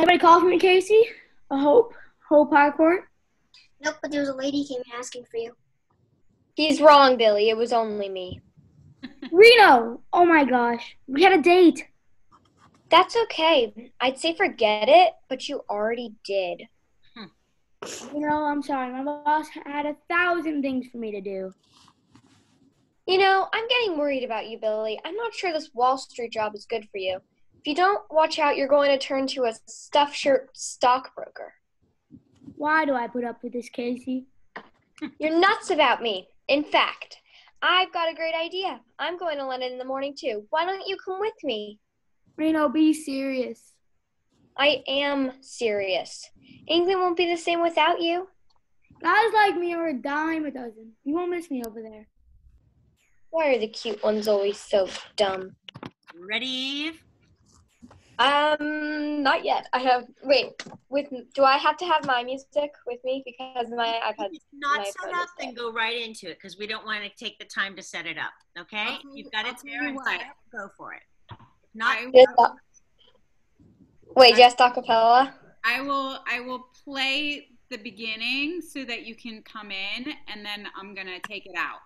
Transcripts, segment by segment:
Anybody call for me, Casey? A Hope? Hope Harcourt? Nope, but there was a lady came asking for you. He's wrong, Billy. It was only me. Reno! Oh my gosh. We had a date. That's okay. I'd say forget it, but you already did. You know, I'm sorry. My boss had a thousand things for me to do. You know, I'm getting worried about you, Billy. I'm not sure this Wall Street job is good for you. If you don't watch out, you're going to turn to a stuffed shirt stockbroker. Why do I put up with this, Casey? You're nuts about me. In fact, I've got a great idea. I'm going to London in the morning too. Why don't you come with me? Reno, be serious. I am serious. England won't be the same without you. Guys like me are a dime a dozen. You won't miss me over there. Why are the cute ones always so dumb? Ready, Eve? Um, not yet. I have wait. With do I have to have my music with me because my iPad? Not my set phone up, is then go right into it because we don't want to take the time to set it up. Okay? I'll You've got I'll it there and what. set it. Go for it. If not, Just will, a- Wait, just acapella. I will I will play the beginning so that you can come in and then I'm gonna take it out.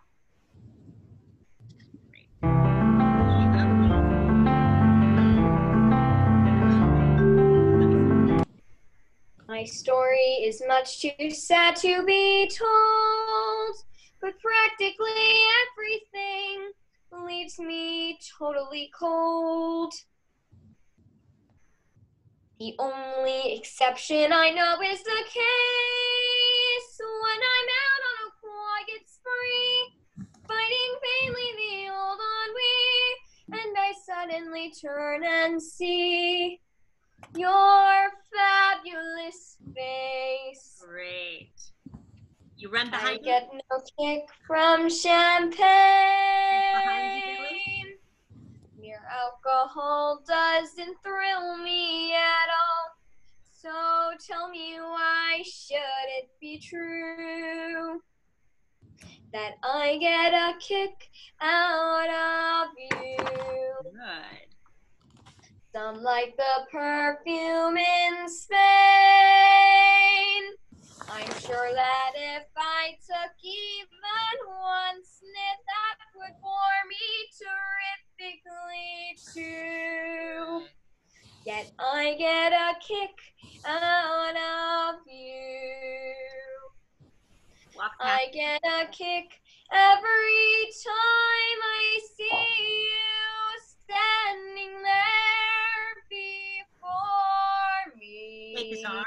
My story is much too sad to be told, but practically everything leaves me totally cold. The only exception I know is the case when I'm out on a quiet spree, fighting vainly the old ennui, and I suddenly turn and see your fabulous face. great. You run I behind me. get no kick from champagne. Mere alcohol doesn't thrill me at all. So tell me why should it be true that I get a kick out of you? Good. Some like the perfume in Spain. I'm sure that if I took even one sniff, that would bore me terrifically too. Yet I get a kick out of you. I get a kick every time I see you standing there before me. Take his arm.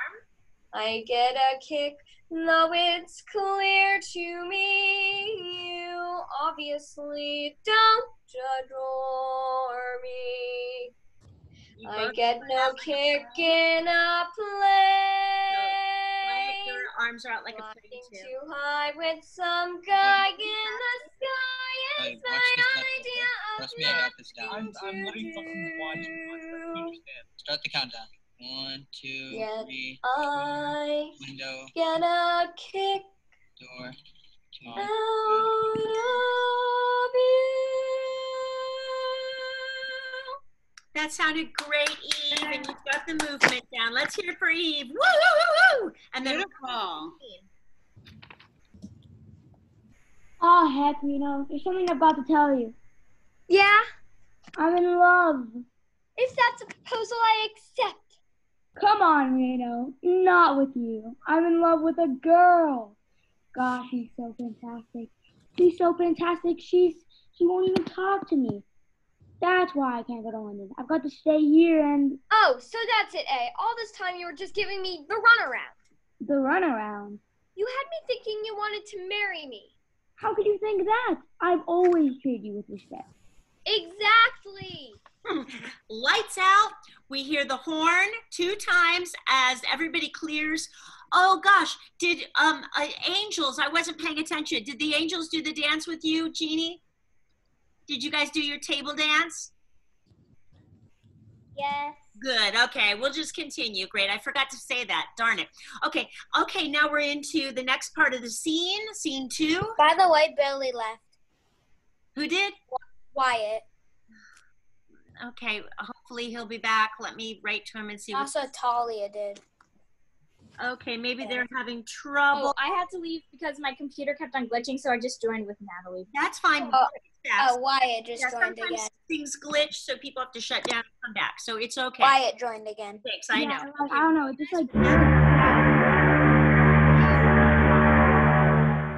I get a kick, though it's clear to me you obviously don't adore me. You I get no out like a kick in a Like plane. Your arms are out like a Flying plane too. too high with some oh, guy in the sky Hey, is watch my idea of Trust me, I got this down. I'm, I'm letting fucking watch you. do. understand. Start the countdown. One, two, Yeah. three, I window, get a kick door, two, out of you. That sounded great, Eve, and you've got the movement down. Let's hear it for Eve. Woo, woo, woo, woo. And then Beautiful. Oh, heck, Reno. There's something I'm about to tell you. Yeah, I'm in love. If that's a proposal, I accept. Come on, Reno. Not with you. I'm in love with a girl. Gosh, she's so fantastic. She's so fantastic. She's she won't even talk to me. That's why I can't go to London. I've got to stay here and Oh, so that's it, eh? All this time you were just giving me the runaround. the runaround. You had me thinking you wanted to marry me. How could you think that? I've always treated you with respect. Exactly. lights out. We hear the horn two times as everybody clears. Oh gosh, did um uh, angels? I wasn't paying attention. Did the angels do the dance with you, Jeannie? Did you guys do your table dance? Yes. Good. Okay, we'll just continue. Great. I forgot to say that. Darn it. Okay. Okay. Now we're into the next part of the scene. Scene two. By the way, Billy left. Who did? Wyatt. Okay. Hopefully he'll be back. Let me write to him and see. What, Also, Talia did. okay, maybe they're having trouble. Oh, I had to leave because my computer kept on glitching, so I just joined with Natalie. That's fine. Oh, Steps. Oh, uh, Wyatt just Yeah, joined sometimes again. things glitch, so people have to shut down and come back. So it's okay. Wyatt joined again. Thanks, I Yeah, know. like, I don't know. It just like.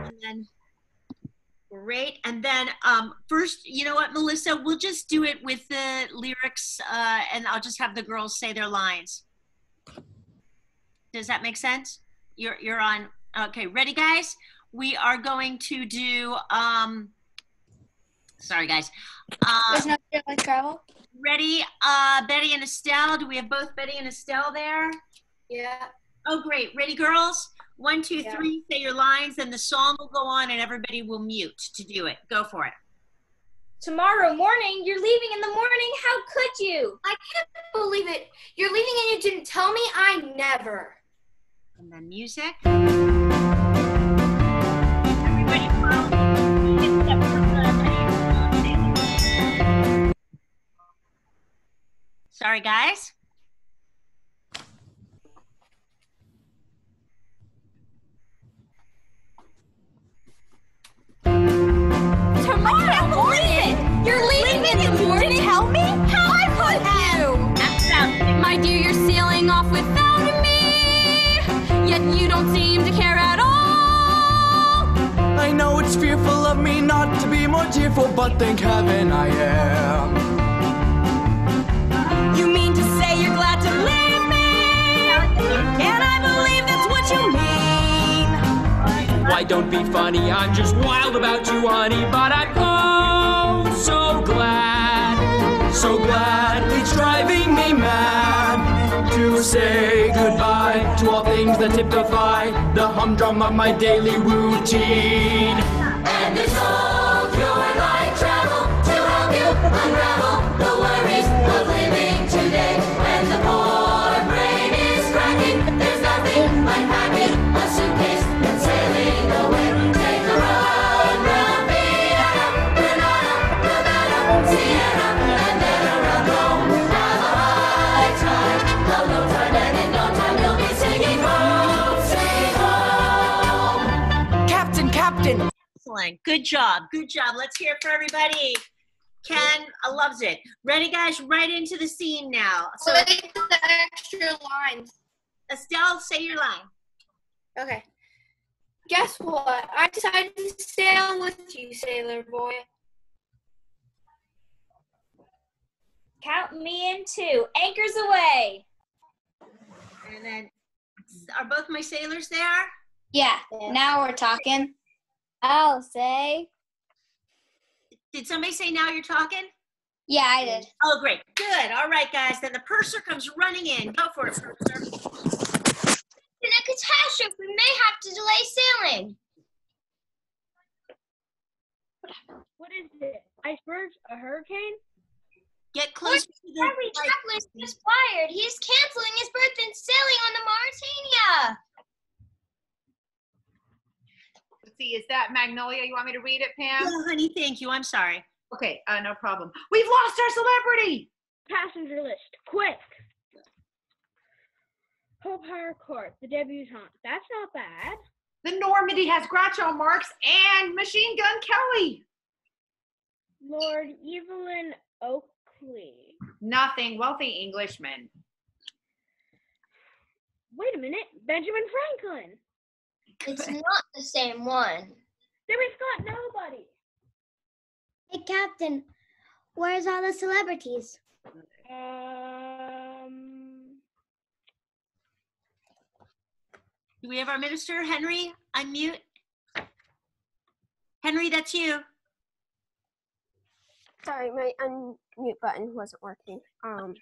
And then, great. And then, um, first, you know what, Melissa? We'll just do it with the lyrics, uh, and I'll just have the girls say their lines. Does that make sense? You're you're on. Okay, ready, guys? We are going to do. Um, sorry, guys. Uh, There's no Shirley Travel? ready, uh, Betty and Estelle. Do we have both Betty and Estelle there? Yeah. Oh, great. Ready, girls? One, two, Yeah. three. Say your lines, and the song will go on, and everybody will mute to do it. Go for it. Tomorrow morning, you're leaving in the morning. How could you? I can't believe it. You're leaving and you didn't tell me? I never. And then music. Everybody follow me, except for the- Sorry, guys. Yet you don't seem to care at all. I know it's fearful of me not to be more cheerful, but thank heaven I am. You mean to say you're glad to leave me? And I believe that's what you mean. Why don't be funny? I'm just wild about you, honey, but I'm oh so glad, so glad it's driving me mad to say goodbye to all things that typify the humdrum of my daily routine. And it's all pure light travel to help you unravel Good job. Good job. Let's hear it for everybody. Ken loves it. Ready, guys? Right into the scene now. So, Wait the extra lines. Estelle, say your line. Okay. Guess what? I decided to sail with you, sailor boy. Count me in two. Anchors away. And then, are both my sailors there? Yeah, now we're talking. I'll say. Did somebody say now you're talking? Yeah, I did. Oh, great. Good. All right, guys. Then the purser comes running in. Go for it, purser. In a catastrophe, we may have to delay sailing. What is it? Icebergs? A hurricane? Get close to the Every mic. traveler is fired. He is canceling his berth and sailing on the Mauretania. Let's see, is that Magnolia? You want me to read it, Pam? Yeah, honey, thank you. I'm sorry. Okay, uh, no problem. We've lost our celebrity. Passenger list, quick. Hope Court. the debutante. That's not bad. The Normandy has Groucho Marx and Machine Gun Kelly. Lord Evelyn Oakley. Nothing. Wealthy Englishman. Wait a minute, Benjamin Franklin. It's not the same one. Then we've got nobody. Hey, Captain, where's all the celebrities? Um, Do we have our minister, Henry? Unmute. Henry, that's you. Sorry, my unmute button wasn't working. Um,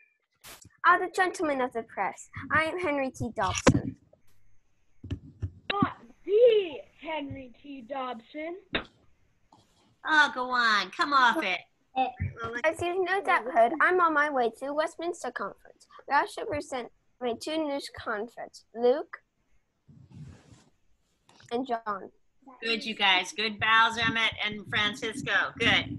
are the gentlemen of the press. I am Henry T. Dobson. Not the Henry T. Dobson. Oh, go on. Come off it. As you've no doubt heard, I'm on my way to Westminster Conference, where I shall present my two news conference, Luke and John. Good, you guys. Good bows, Emmett and Francisco. Good.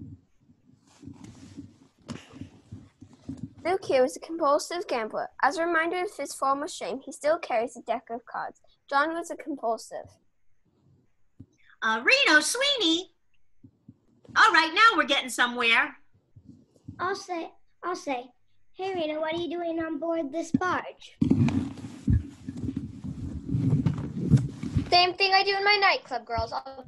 Luke here is a compulsive gambler. As a reminder of his former shame, he still carries a deck of cards. John was a compulsive. Uh, Reno Sweeney. All right, now we're getting somewhere. I'll say, I'll say, hey Reno, what are you doing on board this barge? Same thing I do in my nightclub, girls. I'll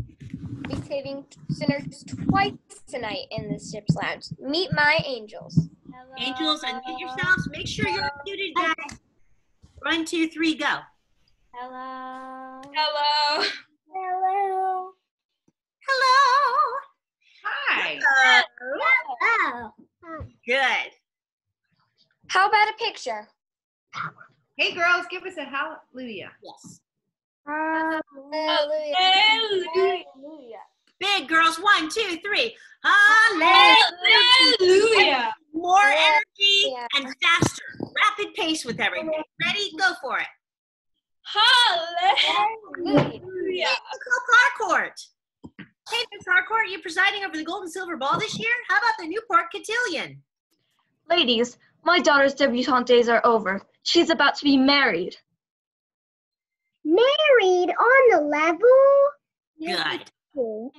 be saving sinners twice tonight in the ship's lounge. Meet my angels. Angels, unmute yourselves. Make sure you're muted, guys. One, two, three, go. Hello. Hello. Hello. Hello. Hi. Hello. Oh. Good. How about a picture? Hey, girls, give us a hallelujah. Yes. Hallelujah. Hallelujah. Big girls. One, two, three. Hallelujah. More energy Yeah. and faster. Rapid pace with everything. Ready? Go for it. Hallelujah. Musical Harcourt. Hey, Miss Harcourt, you presiding over the gold and silver ball this year? How about the Newport Cotillion? Ladies, my daughter's debutante days are over. She's about to be married. Married on the level? Good.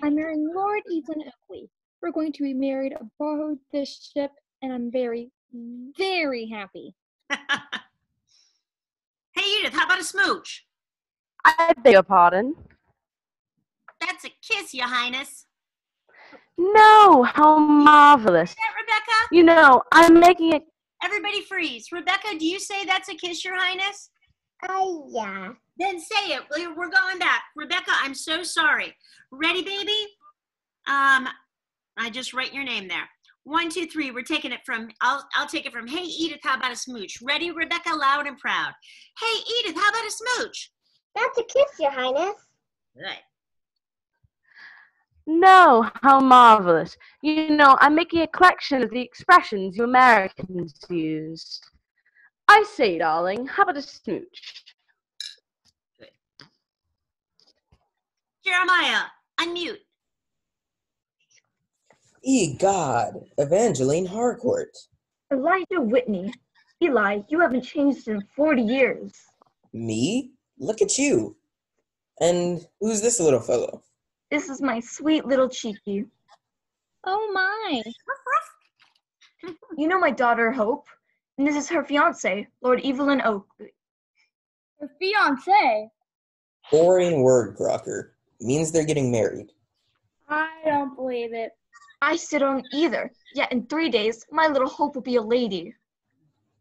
I'm marrying Lord Evelyn Oakley. We're going to be married aboard this ship, and I'm very, very happy. Hey, Edith, how about a smooch? I beg your pardon. That's a kiss, Your Highness. No, how marvelous. that Rebecca? You know, I'm making it. Everybody freeze. Rebecca, do you say that's a kiss, Your Highness? Oh, yeah. Then say it. We're we're going back. Rebecca, I'm so sorry. Ready, baby? Um, I just write your name there. One, two, three. We're taking it from. I'll I'll take it from. Hey, Edith, how about a smooch? Ready, Rebecca? Loud and proud. Hey, Edith, how about a smooch? That's a kiss, Your Highness. Good. No, how marvelous. You know, I'm making a collection of the expressions you Americans use. I say, darling, how about a smooch? Jeremiah, unmute. Ye God, Evangeline Harcourt. Elijah Whitney. Eli, you haven't changed in 40 years. Me? Look at you. And who's this little fellow? This is my sweet little cheeky. Oh my! You know my daughter Hope, and this is her fiance, Lord Evelyn Oakley. Her fiance. Boring word, Crocker. Means they're getting married. I don't believe it. I sit don't either. Yet in three days, my little Hope will be a lady.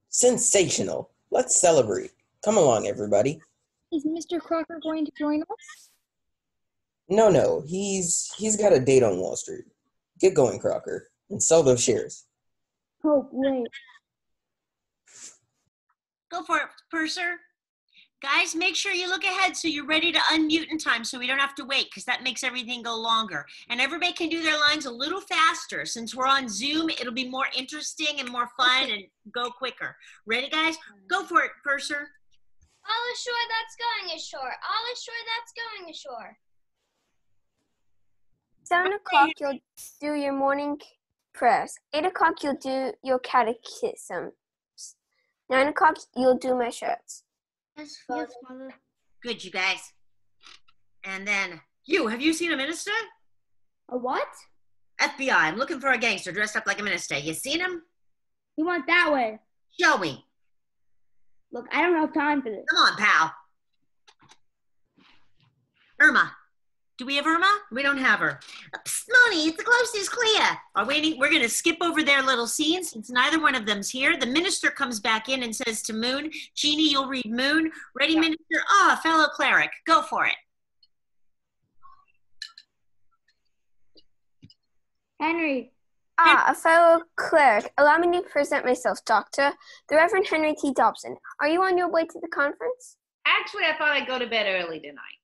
Sensational. Let's celebrate. Come along, everybody. Is Mr. Crocker going to join us? No, no, he's he's got a date on Wall Street. Get going, Crocker, and sell those shares. Oh, wait. Go for it, Purser. Guys, make sure you look ahead so you're ready to unmute in time so we don't have to wait because that makes everything go longer. And everybody can do their lines a little faster. Since we're on Zoom, it'll be more interesting and more fun and go quicker. Ready, guys? Go for it, Purser. All ashore that's going ashore. All ashore that's going ashore. Seven o'clock, you'll do your morning prayers. Eight o'clock, you'll do your catechism. Nine o'clock, you'll do my shirts. Yes, Father. Father. Good, you guys. And then, you, have you seen a minister? A what? FBI, I'm looking for a gangster dressed up like a minister. You seen him? He went that way. Show me. Look, I don't have time for this. Come on, pal. Irma. Do we have Irma? We don't have her. Psst, Mooney, it's the closest Clea. Are we, we're going to skip over their little scenes since neither one of them's here. The minister comes back in and says to Moon, Jeannie, you'll read Moon. Ready, minister? Ah, fellow cleric. Go for it. Henry. Ah, a fellow cleric. Allow me to present myself, Doctor. The Reverend Henry T. Dobson. Are you on your way to the conference? Actually, I thought I'd go to bed early tonight.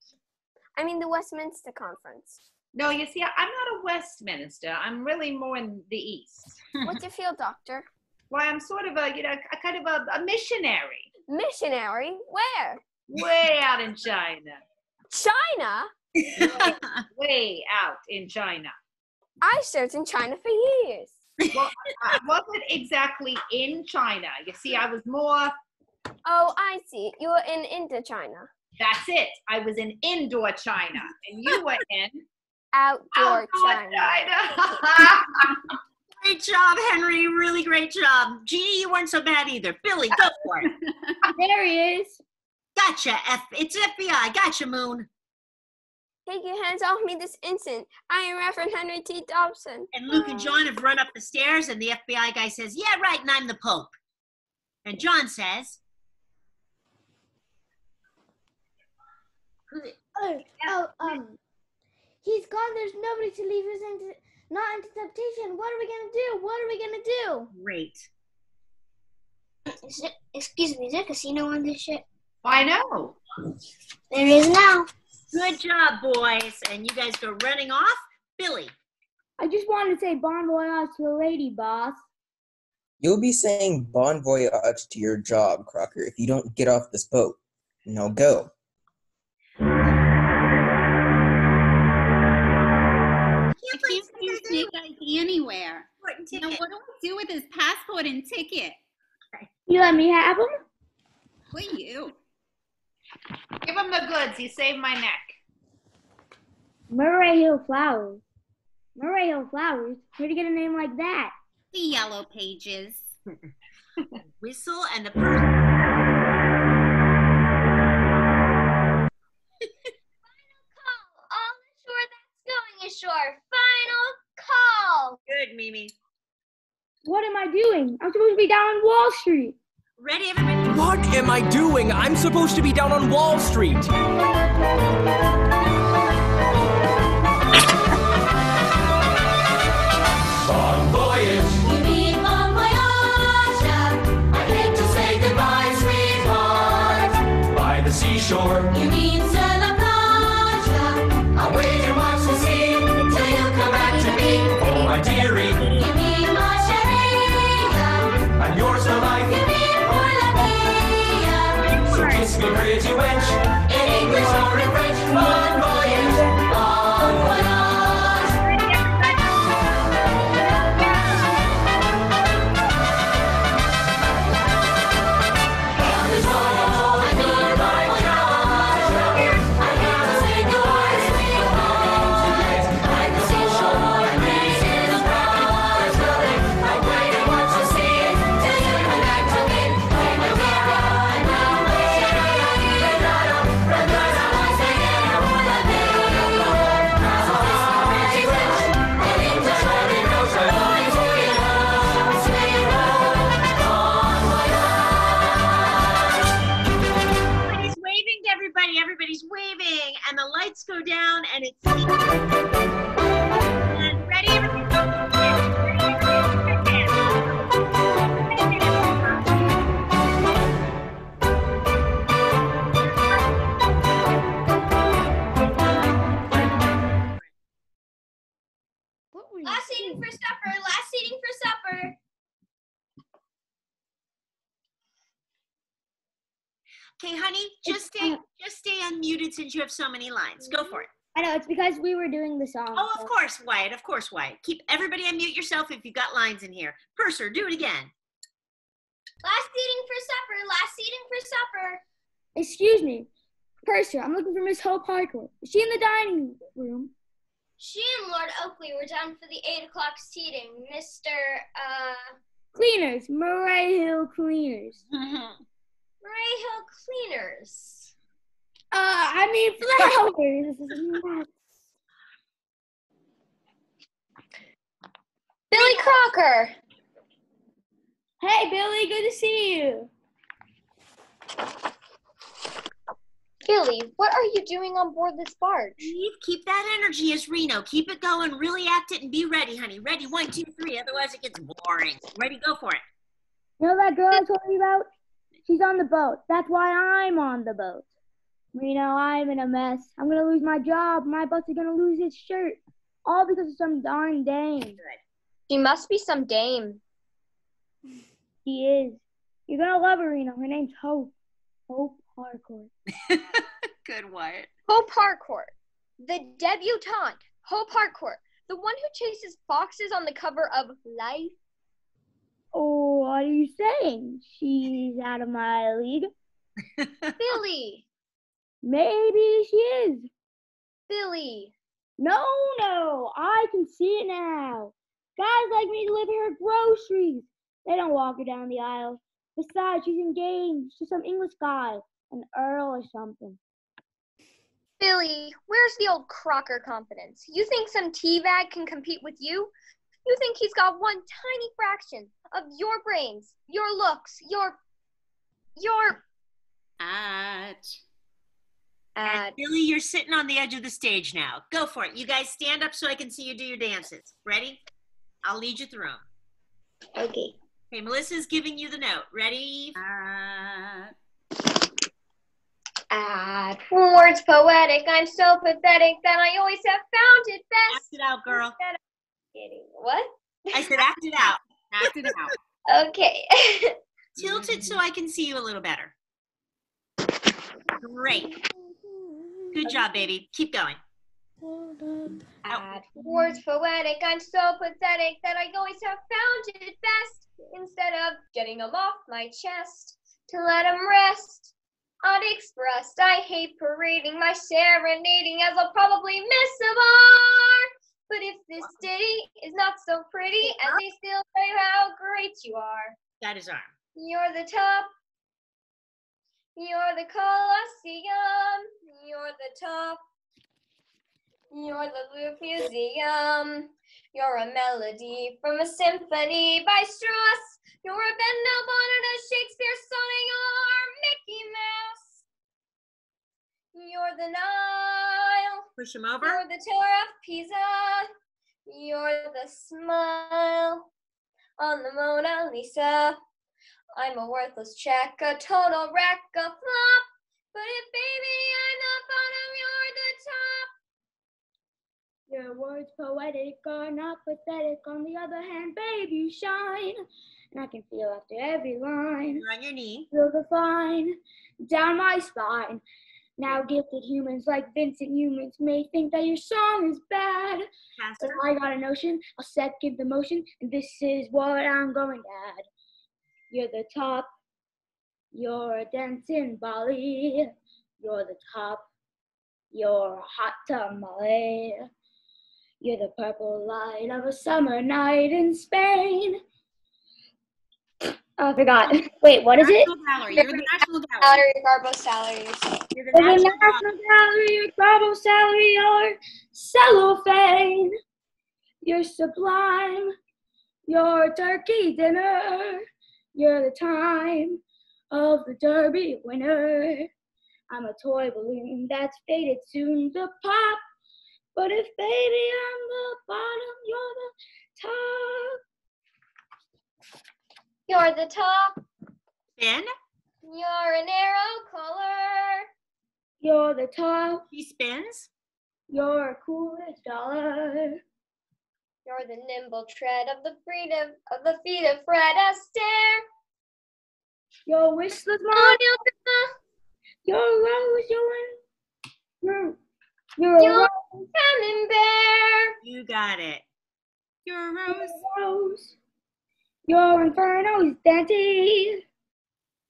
I mean the Westminster Conference. No, you see, I'm not a Westminster. I'm really more in the East. What's your field, Doctor? Why, I'm sort of a, you know, a kind of a, a missionary. Missionary? Where? Way out in China. China? Way, way out in China. I served in China for years. Well, I wasn't exactly in China. You see, I was more. Oh, I see. You were in Indochina. That's it. I was in indoor China, and you were in Outdoor, outdoor China. Great job, Henry. Really great job. Jeannie, you weren't so bad either. Billy, go for it. there he is. Gotcha. F- it's FBI. Gotcha, Moon. Take your hands off me this instant. I am Reverend Henry T. Dobson. And Luke and John have run up the stairs, and the FBI guy says, Yeah, right, and I'm the Pope. And John says, Oh, oh, um, he's gone. There's nobody to leave us into, not into temptation. What are we gonna do? What are we gonna do? Great. Is it, excuse me, is there a casino on this ship? I know. There is now. Good job, boys. And you guys go running off. Billy. I just wanted to say bon voyage to the lady, boss. You'll be saying bon voyage to your job, Crocker, if you don't get off this boat. Now go. Can't see Snake Eyes anywhere. Now, what do I do with his passport and ticket? You let me have him? For you. Give him the goods. You saved my neck. Murray Hill Flowers. Murray Hill Flowers? Where'd you get a name like that? The yellow pages. Whistle and the person. All ashore that's going ashore. Final call. Good, Mimi. What am I doing? I'm supposed to be down on Wall Street. Ready, everybody? What am I doing? I'm supposed to be down on Wall Street. Bon voyage. You mean bon voyage. Ma chérie. I'm yours for life. So kiss me, pretty wench. In English or in French. And it's. And ready? Last seating for supper. Last seating for supper. Okay, honey, just stay, just stay unmuted since you have so many lines. Go for it. I know, it's because we were doing the song. Oh, so- of course, Wyatt. Of course, Wyatt. Keep everybody unmute yourself if you've got lines in here. Purser, do it again. Last seating for supper. Last seating for supper. Excuse me. Purser, I'm looking for Miss Hope Harcourt. Is she in the dining room? She and Lord Oakley were down for the eight o'clock seating. Mr. Uh, Cleaners, Murray Hill Cleaners. Ray Hill Cleaners. Uh, I mean flowers. This is nuts. Billy Crocker. Hey, Billy, good to see you. Billy, what are you doing on board this barge? Keep, keep that energy as Reno. Keep it going. Really act it and be ready, honey. Ready, one, two, three. Otherwise, it gets boring. Ready, go for it. You know that girl I told you about? She's on the boat. That's why I'm on the boat. Reno, I'm in a mess. I'm gonna lose my job. My boss is gonna lose his shirt. All because of some darn dame. She must be some dame. She is. You're gonna love her, Reno. Her name's Hope. Hope Harcourt. Good, Wyatt. Hope Harcourt. The debutante. Hope Harcourt. The one who chases foxes on the cover of Life? Oh, what are you saying? She's out of my league. Billy! Maybe she is. Billy! No, no, I can see it now. Guys like me deliver her groceries. They don't walk her down the aisle. Besides, she's engaged to some English guy, an earl or something. Billy, where's the old Crocker confidence? You think some teabag can compete with you? You think he's got one tiny fraction of your brains, your looks, your. your. At. And Billy, you're sitting on the edge of the stage now. Go for it. You guys stand up so I can see you do your dances. Ready? I'll lead you through 'em. Okay. Okay, Melissa's giving you the note. Ready? At words poetic, I'm so pathetic that I always have found it best. Act it out, girl. What? I said act it out. Act it out. Okay. Tilt it so I can see you a little better. Great. Good job, baby. Keep going. At oh. words poetic, I'm so pathetic that I always have found it best instead of getting 'em off my chest to let 'em rest. Unexpressed, I hate parading my serenading as I'll probably miss a bar. But if this ditty is not so pretty, and they still say how great you are, That is arm. you're the top. You're the Colosseum. You're the top. You're the Louvre Museum. You're a melody from a symphony by Strauss. You're a Bendel Bonnet, a Shakespeare sonnet, or Mickey Mouse. You're the Nile. Push him over. You're the Tower of Pisa. You're the smile on the Mona Lisa. I'm a worthless check, a total wreck, a flop. But if baby I'm the bottom, you're the top. Your words poetic are not pathetic. On the other hand, babe, you shine. And I can feel after every line. You're on your knee. Feel the fine down my spine. Now gifted humans like Vincent Youmans may think that your song is bad. But I got a notion, I'll second the motion, and this is what I'm going to add. You're the top, you're a dancing Bali. You're the top, you're a hot tamale. You're the purple light of a summer night in Spain. Oh, I forgot. Wait, what is it? National Gallery. You're the National Gallery. Salary, Garbo salary. You're the There's a national national gallery, your Bravo salary, or cellophane. You're sublime. Your turkey dinner. You're the time of the Derby winner. I'm a toy balloon that's faded soon to pop. But if baby I'm the bottom, you're the top. You're the top. Spin. You're an arrow color. You're the top. He spins. You're a Coolidge dollar. You're the nimble tread of the freedom of the feet of Fred Astaire. Your wishless Oh, mom. Your rose, you're you're You're a camembert. You got it. You're a rose. rose. Your inferno's Dante.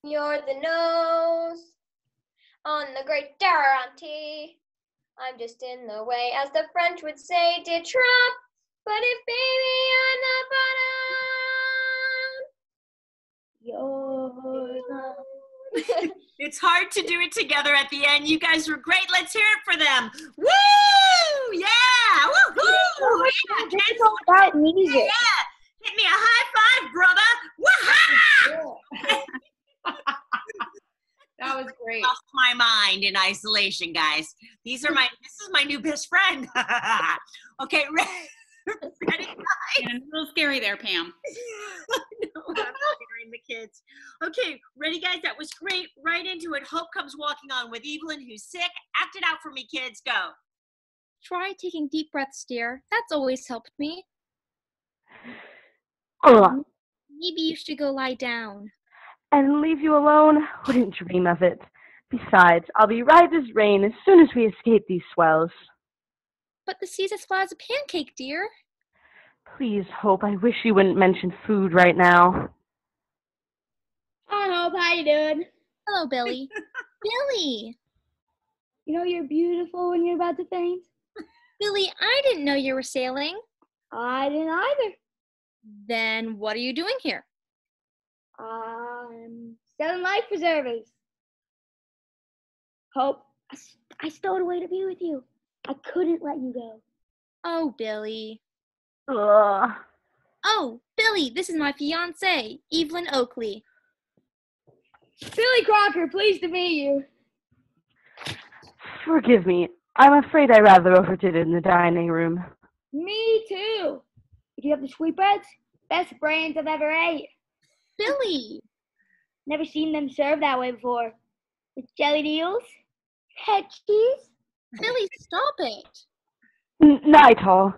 You're the nose on the great Durante. I'm just in the way, as the French would say, de trop. But if baby You're the bottom. It's hard to do it together at the end. You guys were great. Let's hear it for them. Woo! Yeah! Woohoo! Yeah! All about music. Yeah! Hit me a high five, brother! Woohoo! That was great. Lost my mind in isolation, guys. These are my. This is my new best friend. okay, ready? ready? And a little scary there, Pam. no, I'm scaring the kids. Okay, ready, guys? That was great. Right into it. Hope comes walking on with Evelyn, who's sick. Act it out for me, kids. Go. Try taking deep breaths, dear. That's always helped me. Ugh. Maybe you should go lie down. And leave you alone? Wouldn't dream of it. Besides, I'll be right as rain as soon as we escape these swells. But the Caesar flies a pancake, dear. Please, Hope, I wish you wouldn't mention food right now. Hi, Hope. How you doing? Hello, Billy. Billy! You know you're beautiful when you're about to faint. Billy, I didn't know you were sailing. I didn't either. Then what are you doing here? I'm selling life preservers. Hope, I stowed away to be with you. I couldn't let you go. Oh, Billy. Ugh. Oh, Billy, this is my fiance, Evelyn Oakley. Billy Crocker, pleased to meet you. Forgive me. I'm afraid I rather overdid it in the dining room. Me too. Did you have the sweetbreads? Best brains I've ever ate. Billy! Never seen them served that way before. With jelly eels, head cheese. Billy, stop it! N- night all.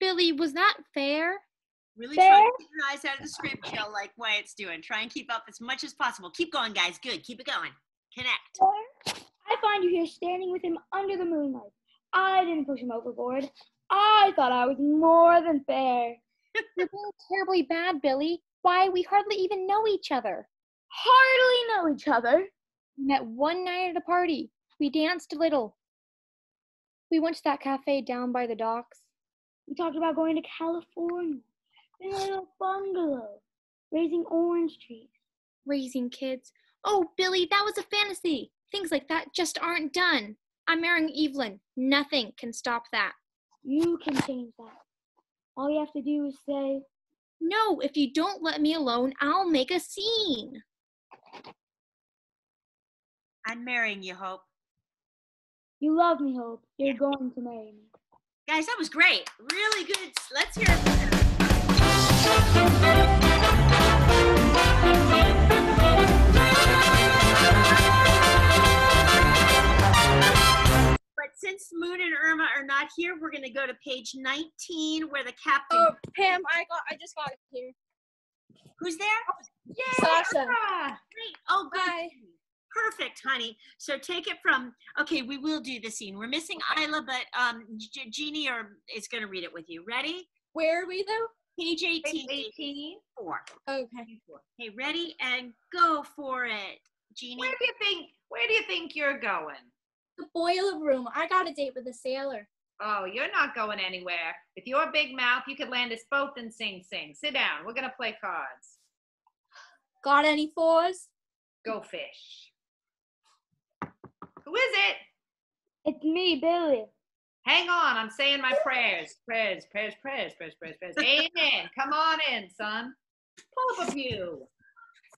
Billy, was that fair? Really Fair? try to keep your eyes out of the script, Jill, like Wyatt's doing. Try and keep up as much as possible. Keep going, guys. Good. Keep it going. Connect. I find you here standing with him under the moonlight. I didn't push him overboard. I thought I was more than fair. You're being terribly bad, Billy. Why, we hardly even know each other. Hardly know each other. We met one night at a party. We danced a little. We went to that cafe down by the docks. We talked about going to California in a little bungalow, raising orange trees. Raising kids. Oh, Billy, that was a fantasy. Things like that just aren't done. I'm marrying Evelyn. Nothing can stop that. You can change that. All you have to do is say, No, if you don't let me alone, I'll make a scene. I'm marrying you, Hope. You love me, Hope. You're going to marry me. Guys, that was great. Really good. Let's hear it. for them. But since Moon and Irma are not here, we're going to go to page 19 where the captain. Oh, Pam, I got, I just got here. Who's there? Oh, Yay! Sasha. Irma! Great. Oh, good. Hi. Perfect, honey. So take it from. Okay, we will do the scene. We're missing Isla, but um, G- Jeannie or is going to read it with you. Ready? Where are we though? Page 18. Page 18. Four. Okay. Okay, ready and go for it, Jeannie. Where do you think? Where do you think you're going? The boiler room. I got a date with a sailor. Oh, you're not going anywhere. With your big mouth, you could land us both in Sing Sing. Sit down. We're gonna play cards. Got any fours? Go fish. Who is it? It's me, Billy. Hang on, I'm saying my prayers. Prayers, prayers, prayers, prayers, prayers, prayers. Amen. Come on in, son. Pull up a pew.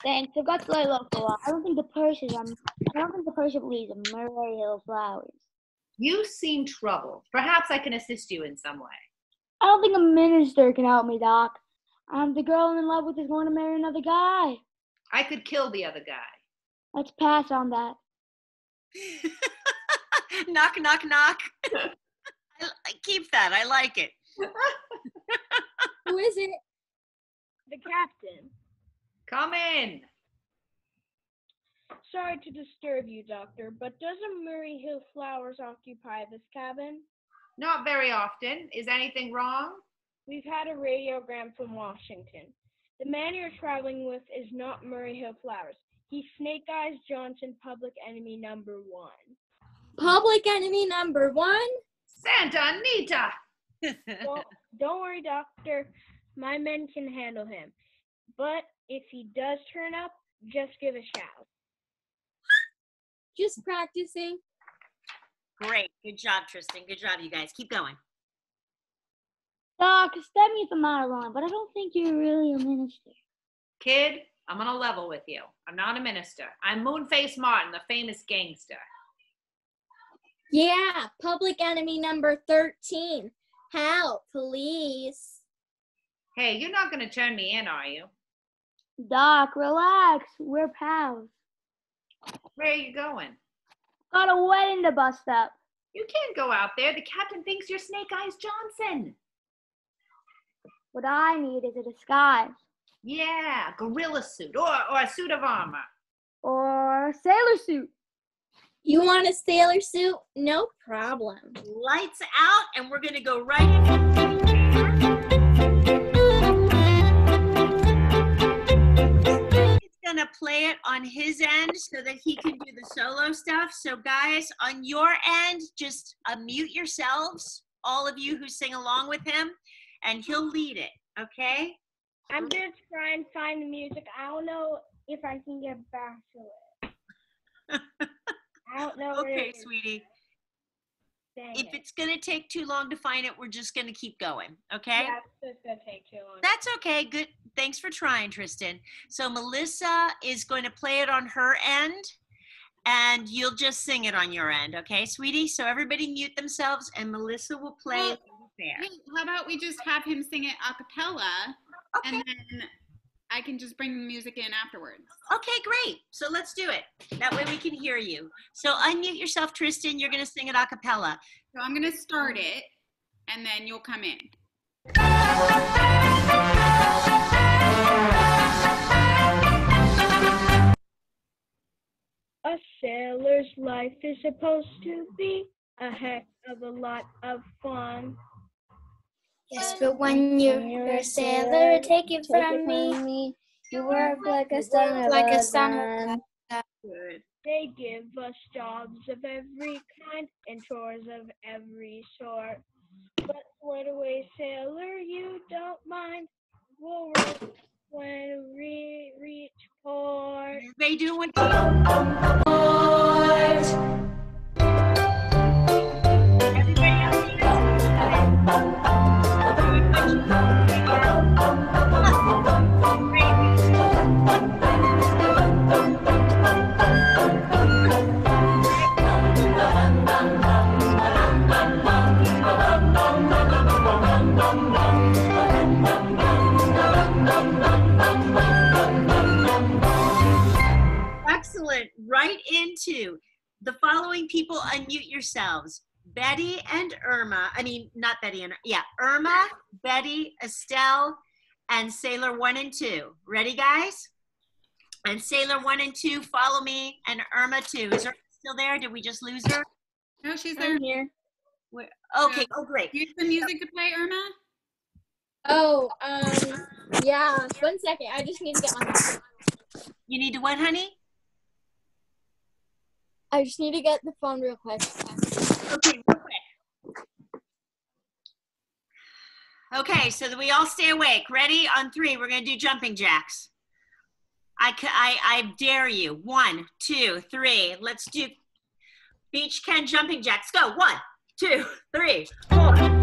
Thanks. I've got to lay low for a while. I don't think the purse is on. I don't think the purse believes in Murray Hill flowers. You seem troubled. Perhaps I can assist you in some way. I don't think a minister can help me, Doc. Um, the girl I'm in love with is going to marry another guy. I could kill the other guy. Let's pass on that. knock, knock, knock. I, I keep that. I like it. Who is it? The captain. Come in. Sorry to disturb you, Doctor, but doesn't Murray Hill Flowers occupy this cabin? Not very often. Is anything wrong? We've had a radiogram from Washington. The man you're traveling with is not Murray Hill Flowers. He's Snake Eyes Johnson, public enemy number one. Public enemy number one? Santa Anita. Well, don't worry, Doctor. My men can handle him. But if he does turn up, just give a shout. Just practicing. Great. Good job, Tristan. Good job, you guys. Keep going. Doc, step me if I'm out of line, but I don't think you're really a minister. Kid, I'm on a level with you. I'm not a minister. I'm Moonface Martin, the famous gangster. Yeah, public enemy number 13. Help, please. Hey, you're not going to turn me in, are you? Doc, relax. We're pals. Where are you going? Got a wedding to bust up. You can't go out there. The captain thinks you're Snake Eyes Johnson. What I need is a disguise Yeah, gorilla suit or, or a suit of armor. or a sailor suit. You want a sailor suit? No problem. Lights out, and we're gonna go right into He's gonna play it on his end so that he can do the solo stuff. So, guys, on your end, just unmute yourselves, all of you who sing along with him, and he'll lead it. Okay? I'm gonna try and find the music. I don't know if I can get back to it. I don't know. where Okay, it is. sweetie. Dang If it. it's gonna take too long to find it, we're just gonna keep going. Okay? Yeah, it's just gonna take too long. That's okay. Good. Thanks for trying, Tristan. So Melissa is going to play it on her end, and you'll just sing it on your end, okay, sweetie? So everybody mute themselves, and Melissa will play Well, it there. Hey, how about we just have him sing it a cappella, and then I can just bring the music in afterwards. Okay, great. So let's do it. That way we can hear you. So unmute yourself, Tristan. You're going to sing it a cappella. So I'm gonna start it, and then you'll come in. A sailor's life is supposed to be a heck of a lot of fun. Yes, but when you're a sailor, take it from me. You work like a son of Like a a son They give us jobs of every kind and chores of every sort. But when away sailor, you don't mind. We'll rest when we reach port. They do what Excellent. People unmute yourselves. Betty and Irma. I mean, not Betty and yeah, Irma, Betty, Estelle, and Sailor One and Two. Ready, guys? And Sailor One and Two, follow me, and Irma Two. Is Irma still there? Did we just lose her? No, she's there. here. Where- Okay. Oh, great. Use the music to play, Irma. Oh, um, yeah. One second. I just need to get my. You need to what, honey? I just need to get the phone real quick. Okay, real quick. Okay, so that we all stay awake. Ready? On three, we're gonna do jumping jacks. I, I, I dare you. One, two, three. Let's do beach can jumping jacks. Go. One, two, three, four.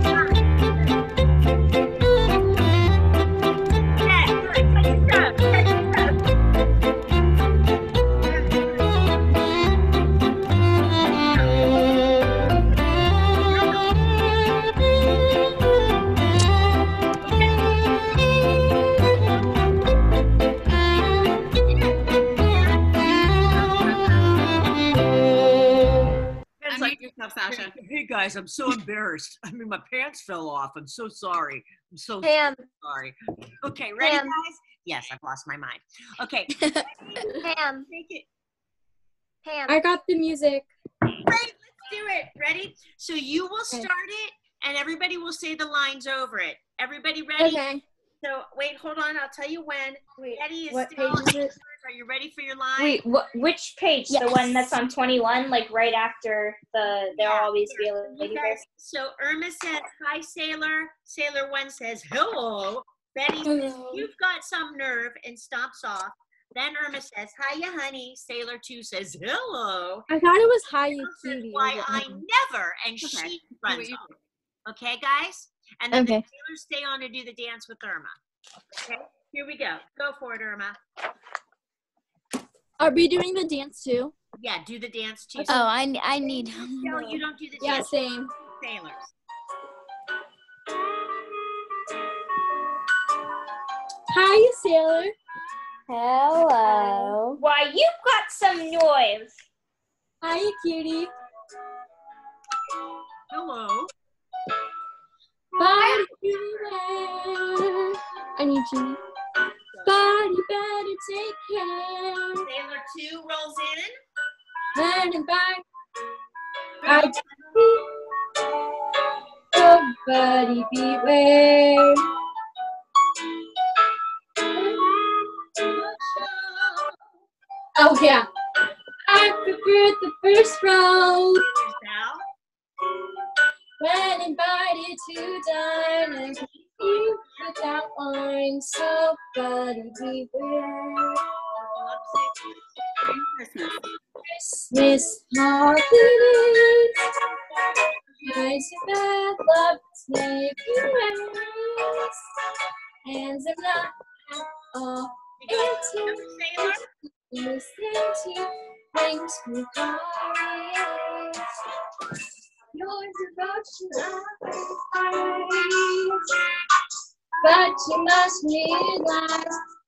Unmute yourself, Sasha. Hey guys, I'm so embarrassed. I mean, my pants fell off. I'm so sorry. I'm so Pam. sorry. Okay, ready, Pam. guys? Yes, I've lost my mind. Okay. Pam. Take it. Pam. I got the music. Great, let's do it. Ready? So you will start it, and everybody will say the lines over it. Everybody ready? Okay. So wait, hold on. I'll tell you when. Wait, Betty is what still. page is it? Are you ready for your line? Wait, what? Which page? The one that's on twenty-one, like right after the "There'll always be a You lady guys, so Irma says hi, Sailor. Sailor One says hello. Betty says Hello. you've got some nerve and stomps off. Then Irma says hiya, honey. Sailor Two says hello. I thought it was hi, you Says, cutie. Why I never, and Okay. she runs off. Okay, guys, and then the Okay. sailors stay on to do the dance with Irma. Okay, here we go. Go for it, Irma. Are we doing the dance too? Yeah, do the dance too. Oh, I, I need. No, you don't do the dance. Yeah, dance. same. Sailors. Hi, sailor. Hello. Why, you've got some noise. Hi, cutie. Hello. Body beware. I need you. Body better take care. Sailor two rolls in. Then back I Somebody beware. Oh yeah.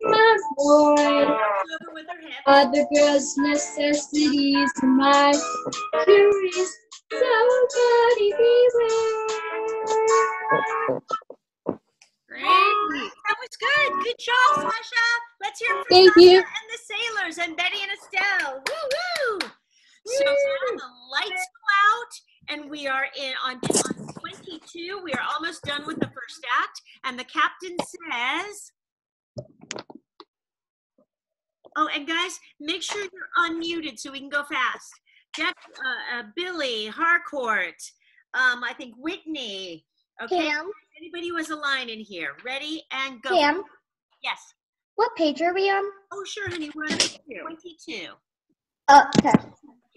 My boy, other girls' necessities are my curious. Billy, Harcourt, um, I think Whitney. Okay. Pam? Anybody who has a line in here. Ready and go. Pam? Yes. What page are we on? Oh, sure, honey. We're on page 22. Oh, okay.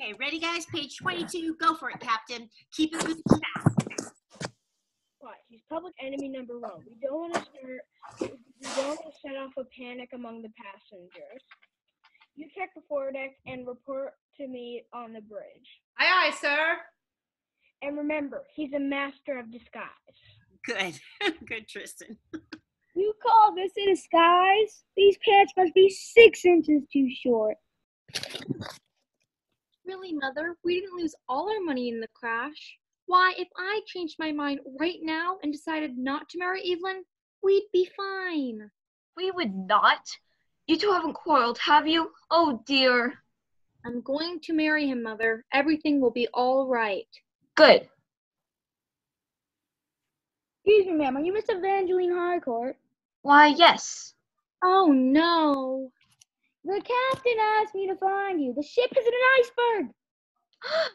Okay, ready, guys? Page 22. Go for it, Captain. Keep it moving fast. But he's public enemy number one. We don't want to start. We don't want to set off a panic among the passengers. You check the foredeck and report to me on the bridge. Aye, aye, sir. And remember, he's a master of disguise. Good. Good, Tristan. You call this a disguise? These pants must be six inches too short. Really, Mother? We didn't lose all our money in the crash. Why, if I changed my mind right now and decided not to marry Evelyn, we'd be fine. We would not. You two haven't quarreled, have you? Oh dear. I'm going to marry him, Mother. Everything will be all right. Good. Excuse me, ma'am. Are you Miss Evangeline Harcourt? Why, yes. Oh no. The captain asked me to find you. The ship is in an iceberg.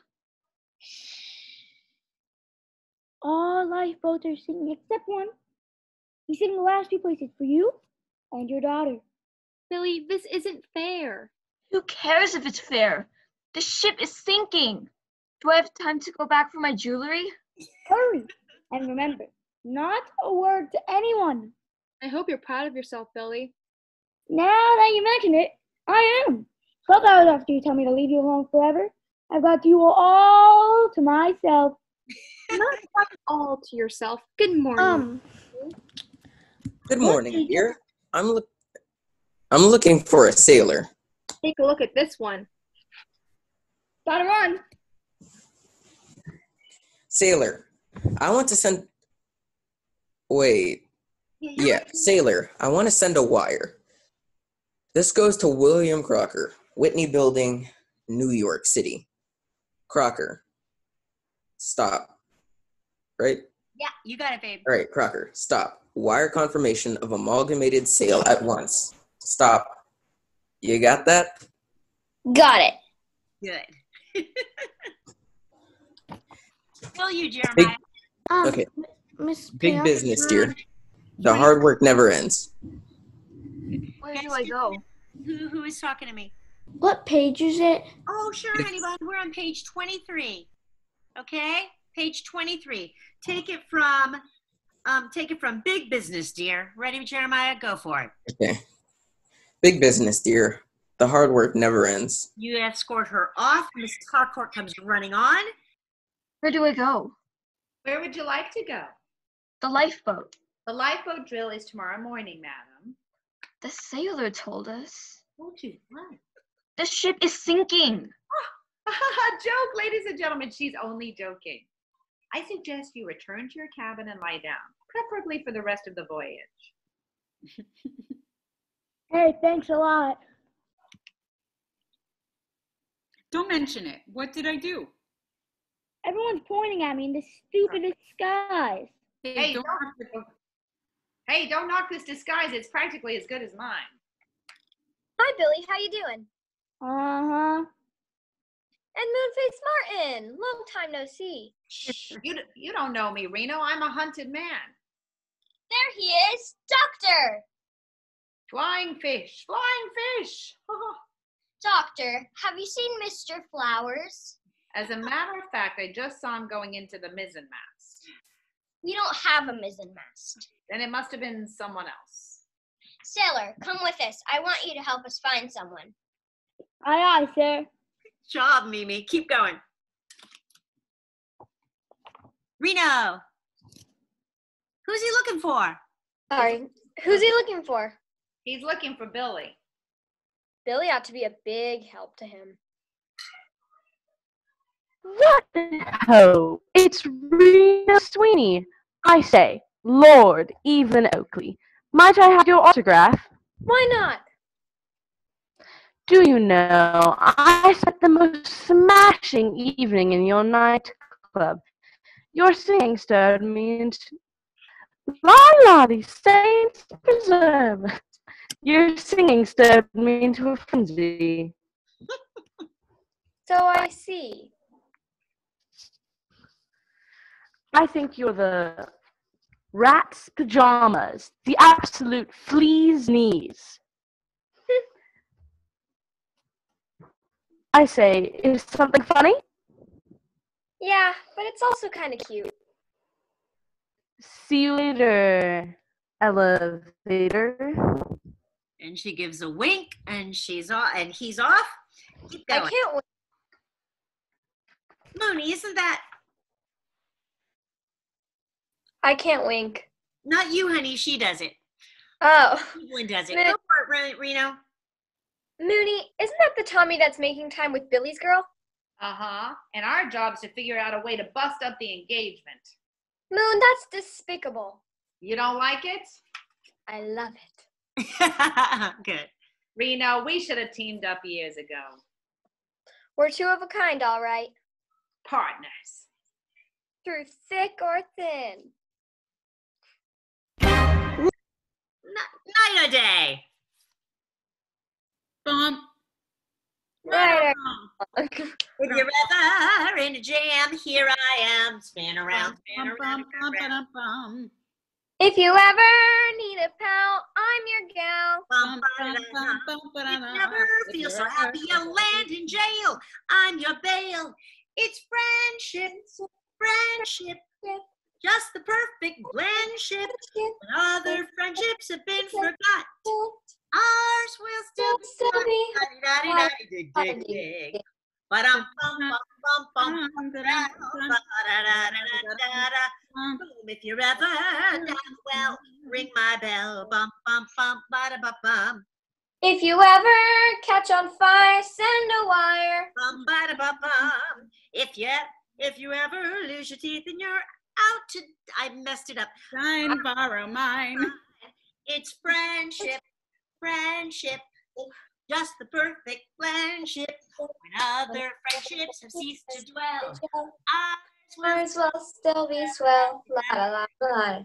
All lifeboats are sinking except one. He's sitting the last two places for you and your daughter. Billy, this isn't fair. Who cares if it's fair? The ship is sinking. Do I have time to go back for my jewelry? Hurry! And remember, not a word to anyone. I hope you're proud of yourself, Billy. Now that you mention it, I am. Twelve hours after you tell me to leave you alone forever, I've got you all to myself. Not all to yourself. Good morning. Um, Good morning, dear. I'm look. I'm looking for a sailor. Take a look at this one. Gotta run. Sailor, I want to send. Wait. Yeah, sailor. I want to send a wire. This goes to William Crocker, Whitney Building, New York City. Crocker. Stop. Right? Yeah, you got it, babe. All right, Crocker, stop. Wire confirmation of amalgamated sale at once. Stop. You got that? Got it. Good. Still you, Jeremiah. Um, Okay. Miss Big Pam, business, dear. The hard work never ends. Where do I go? Who, who is talking to me? What page is it? Oh, sure, honey bun. We're on page 23. Okay? Page 23. Take it from um take it from big business, dear. Ready, Jeremiah? Go for it. Okay. Big business, dear. The hard work never ends. You escort her off. Mrs. Harcourt comes running on. Where do I go? Where would you like to go? The lifeboat. The lifeboat drill is tomorrow morning, madam. The sailor told us. Told you what? The ship is sinking. Ah, joke, ladies and gentlemen, she's only joking. I suggest you return to your cabin and lie down, preferably for the rest of the voyage. Hey, thanks a lot. Don't mention it. What did I do? Everyone's pointing at me in this stupid disguise. Hey, don't, hey, don't knock this disguise. It's practically as good as mine. Hi, Billy. How you doing? Uh huh. And Moonface Martin. Long time no see. You, you don't know me, Reno. I'm a hunted man. There he is, Doctor. Flying fish, flying fish. Doctor, have you seen Mr. Flowers? As a matter of fact, I just saw him going into the mizzen mast. We don't have a mizzen mast. Then it must have been someone else. Sailor, come with us. I want you to help us find someone. Aye, aye, sir. Good Job, Mimi. Keep going. Reno. Who's he looking for? Sorry. Who's he looking for? He's looking for Billy. Billy ought to be a big help to him. What the ho? It's Reno Sweeney. I say, Lord Evelyn Oakley, might I have your autograph? Why not? Do you know, I spent the most smashing evening in your nightclub. Your singing stirred me into. La la, these saints preserve. Your singing stirred me into a frenzy. So I see. I think you're the rat's pajamas, the absolute flea's knees. I say, is something funny? Yeah, but it's also kind of cute. See you later, elevator. And she gives a wink, and she's off, and he's off. Keep I can't wait. Mooney, isn't that I can't wink. not you, honey? She does it. Oh. Evelyn does it. Moon- Go for it, Re- Reno. Mooney, isn't that the Tommy that's making time with Billy's girl? Uh huh. And our job is to figure out a way to bust up the engagement. Moon, that's despicable. You don't like it? I love it. Good. Reno, we should have teamed up years ago. We're two of a kind, all right. Partners. Through thick or thin. Night or day. Bump. Right. If you're ever in a jam, here I am. Spin around, spin around. Bum, bum, If you ever need a pal, I'm your gal. Bum, ba-da-da. If you never feel so happy you'll land in jail. I'm your bail. It's friendship, friendship. Just the perfect blendship. When other friendships have been forgot, ours will still be. Dig-a-dig-a-dig-dig-dig. Ba-dum, bum, bum, bum, bum, If you're ever down well, ring my bell. Bum, bum, bum, ba-da-ba-bum. If you ever catch on fire, send a wire. Bum, ba-da-ba-bum. If you if you ever lose your teeth and you're out to I messed it up. Shine, borrow mine. It's friendship, friendship, just the perfect friendship. When other friendships have ceased to dwell, ours will Ours will still be swell. La la la la.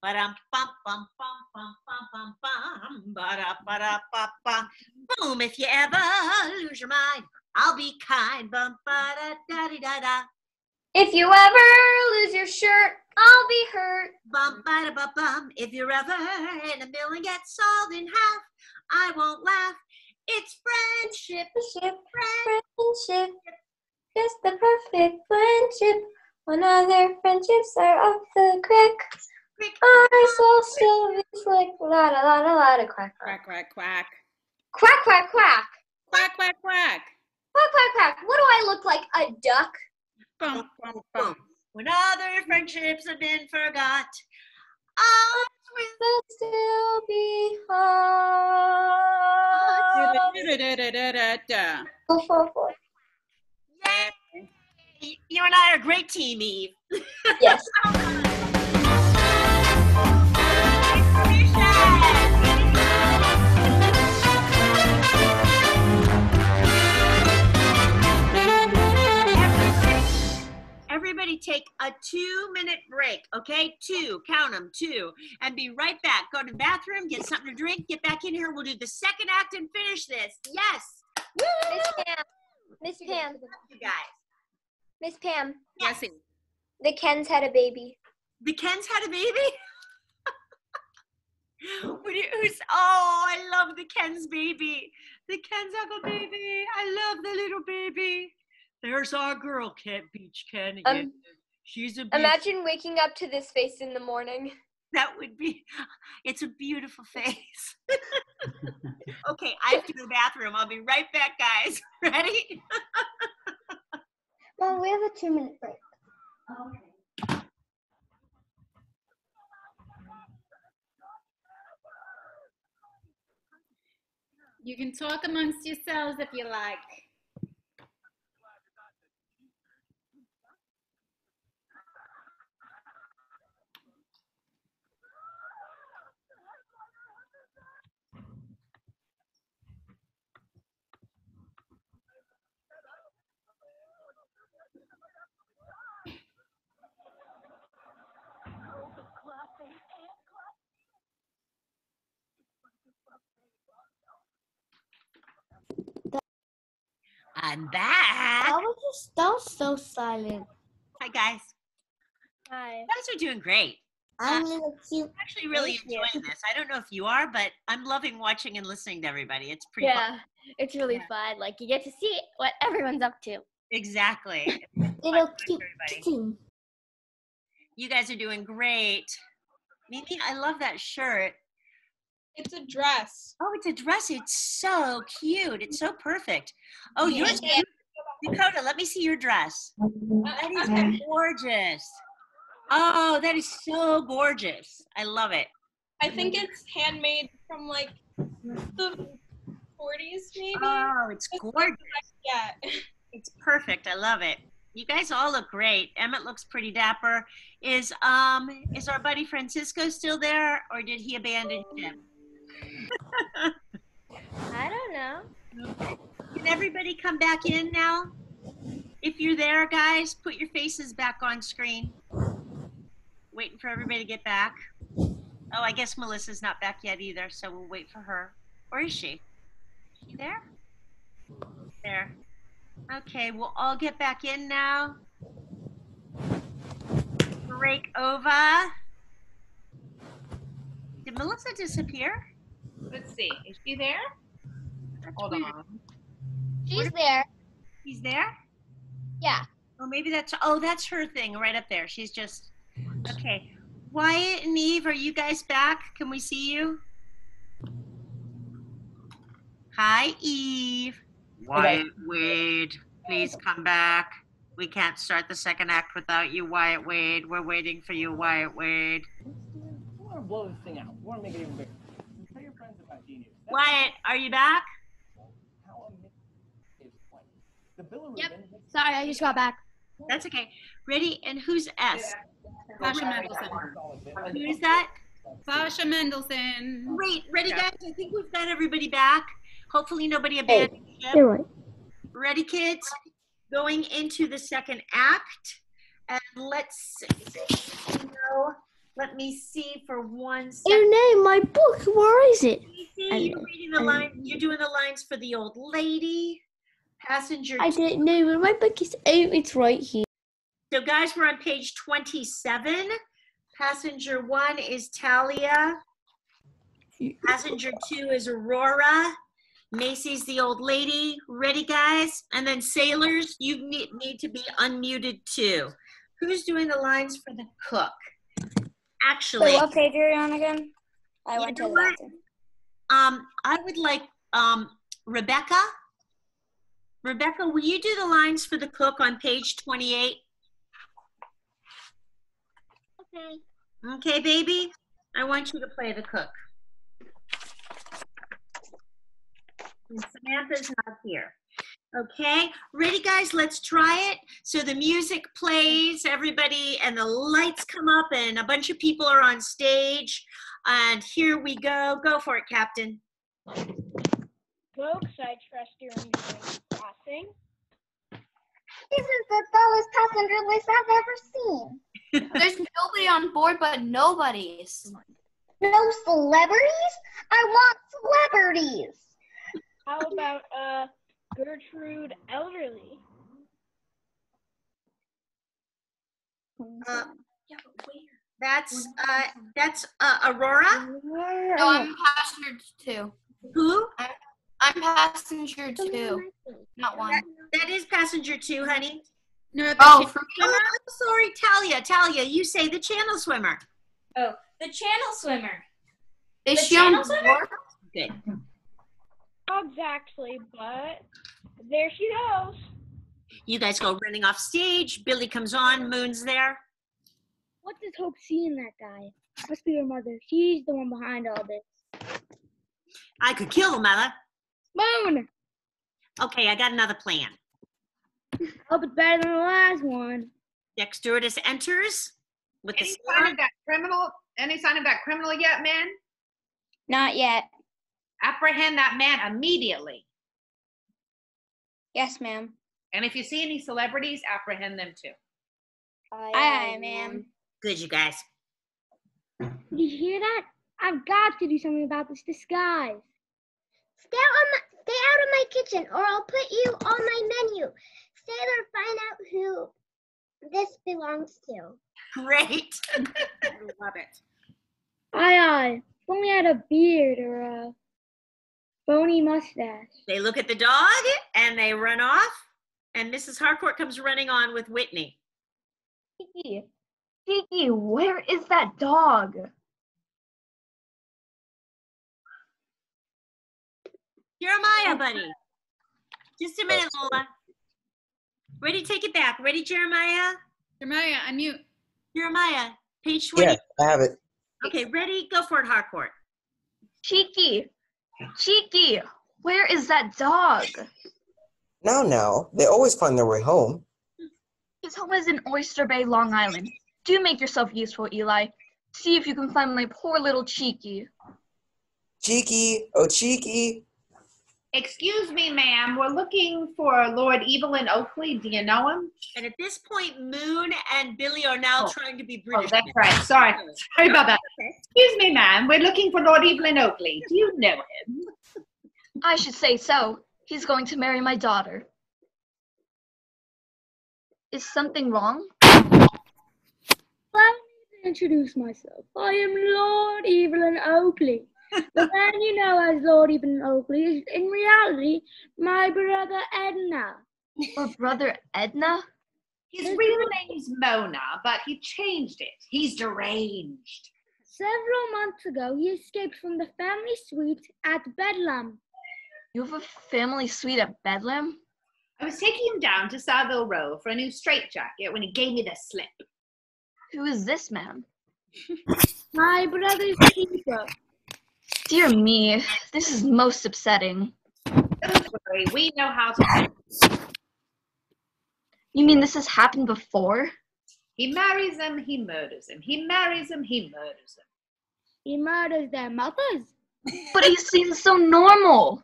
Ba-dum, bum, bum, bum, bum, bum, bum, bum, ba-da, ba-da, ba, bum. Boom, if you ever lose your mind, I'll be kind. Bum, ba-da, da-dee-da-da. If you ever lose your shirt, I'll be hurt. Bum, ba-da, ba, bum. If you're ever in a mill and get sawed in half, I won't laugh. It's friendship, Friendship, friendship, just the perfect friendship. When other friendships are off the crack, ours will still be slick. La la la la la da quack Quack, quack, quack. quack quack quack Quack, quack, quack. quack quack quack. What do I look like? A duck? Bum, bum, bum. When other friendships have been forgot, ours Will still be hard. Yay! You and I are a great team, Eve. Yes. everybody take a two minute break, okay? Two, count them, two, and be right back. Go to the bathroom, get something to drink, get back in here. We'll do the second act and finish this. Yes. Miss Pam. Miss Pam. You guys. Miss Pam. Yes. The Kens had a baby. The Kens had a baby? What do you- Who's, oh, I love the Ken's baby. The Kens have a baby. I love the little baby. There's our girl, Ken Beach Ken. Um. She's a beach. Imagine waking up to this face in the morning. That would be, it's a beautiful face. okay, I have to go to the bathroom. I'll be right back, guys. Ready? Well, we have a two minute break. Okay. You can talk amongst yourselves if you like. I'm back. That was just that was so silent. Hi, guys. Hi. You guys are doing great. I'm uh, little cute. I'm actually really Thank you. enjoying this. I don't know if you are, but I'm loving watching and listening to everybody. It's pretty Yeah, fun. it's really fun. Like you get to see what everyone's up to. Exactly. Little cute kitten. You guys are doing great. Mimi, I love that shirt. It's a dress. Oh, it's a dress. It's so cute. It's so perfect. Oh, yours, Yeah. Dakota. Let me see your dress. That is gorgeous. Oh, that is so gorgeous. I love it. I think it's handmade from like the 40s, maybe. Oh, it's gorgeous. Yeah. It's perfect. I love it. You guys all look great. Emmett looks pretty dapper. Is um is our buddy Francisco still there, or did he abandon ship? I don't know. Can everybody come back in now? If you're there, guys, put your faces back on screen. Waiting for everybody to get back. Oh, I guess Melissa's not back yet either, so we'll wait for her. Or is she? Is she there? There. Okay, we'll all get back in now. Break over. Did Melissa disappear? Let's see. Is she there? Hold on. She's there. She's there? Yeah. Oh, maybe that's, oh, that's her thing right up there. She's just, okay. Wyatt and Eve, are you guys back? Can we see you? Hi, Eve. Wyatt Wade, please come back. We can't start the second act without you, Wyatt Wade. We're waiting for you, Wyatt Wade. We want to blow this thing out. We want to make it even bigger. Tell your friends about Genius. That's Wyatt, are you back? how amazing it's playing. The Billeroo Yep. Sorry, I just got back. That's okay. Ready? And who's S? Sasha Mendelson. Who is that? Sasha Mendelson. Great. Ready, guys? I think we've got everybody back. Hopefully nobody abandoned ship. You're. Ready, kids? Going into the second act. And let's see. Let me see for one second. Your name, my book. Where is it? You're reading the line. You're doing the lines for the old lady. Passenger. I didn't know where my book is. Oh, it's right here. So, guys, we're on page 27. Passenger one is Talia. Passenger two is Aurora. Macy's the old lady. Ready, guys? And then sailors, you need, need to be unmuted too. Who's doing the lines for the cook? Actually, Wait, what page are you on again? I You went to the what? bathroom. um, I would like um, Rebecca. Rebecca, will you do the lines for the cook on page 28? Okay. Okay, baby? I want you to play the cook. And Samantha's not here. Okay, ready, guys? Let's try it. So the music plays, everybody, and the lights come up, and a bunch of people are on stage. And here we go. Go for it, Captain. Folks, I trust you're enjoying crossing. isn't the dullest passenger list I've ever seen. There's nobody on board but nobody's. No celebrities? I want celebrities. How about uh Gertrude Ederle? Uh, that's uh, that's uh, Aurora. No, I'm passenger two. Who? I'm, I'm passenger two, not one. That, that is passenger two, honey. No, Oh, oh, I'm sorry, Talia. Talia, you say the channel swimmer. Oh, the channel swimmer. Is The she on channel swimmer? board? Good. Not exactly, but there she goes. You guys go running off stage. Billy comes on. Moon's there. What does Hope see in that guy? Must be her mother. She's the one behind all this. I could kill the mother. Moon! Okay, I got another plan. Hope it's better than the last one. Deck stewardess enters with the Any sign of that criminal? Any sign of that criminal yet, man? Not yet. Apprehend that man immediately. Yes, ma'am. And if you see any celebrities, apprehend them too. Aye, aye, ma'am. Good, you guys. Did you hear that? I've got to do something about this disguise. Stay on my, stay out of my kitchen, or I'll put you on my menu. Sailor, find out who this belongs to. Great. I love it. Aye, aye. If only I had a beard or a bony mustache. They look at the dog and they run off. And Mrs. Harcourt comes running on with Whitney. Kiki, Kiki, where is that dog? Jeremiah, buddy. Just a minute, Lola. Ready? Take it back. Ready, Jeremiah? Jeremiah, unmute. Jeremiah, page 20. Yes, I have it. Okay, ready? Go for it, Harcourt. Cheeky, Cheeky, where is that dog? Now, now, they always find their way home. His home is in Oyster Bay, Long Island. Do make yourself useful, Eli. See if you can find my poor little Cheeky. Cheeky, oh cheeky. Excuse me, ma'am. We're looking for Lord Evelyn Oakley. Do you know him? And at this point, Moon and Billy are now Oh. trying to be Oh, British. that's right. Sorry. Sorry about that. Excuse me, ma'am. We're looking for Lord Evelyn Oakley. Do you know him? I should say so. He's going to marry my daughter. Is something wrong? Allow me to introduce myself. I am Lord Evelyn Oakley. The man you know as Lord Evelyn Oakley is in reality my brother Edna. Or brother Edna? His real name's Mona, but he changed it. He's deranged. Several months ago, he escaped from the family suite at Bedlam. You have a family suite at Bedlam? I was taking him down to Savile Row for a new straitjacket when he gave me the slip. Who is this man? My brother's keeper. Dear me, this is most upsetting. Don't worry, we know how to. You mean this has happened before? He marries them, he murders them. He marries them, he murders them. He murders their mothers. But he seems so normal.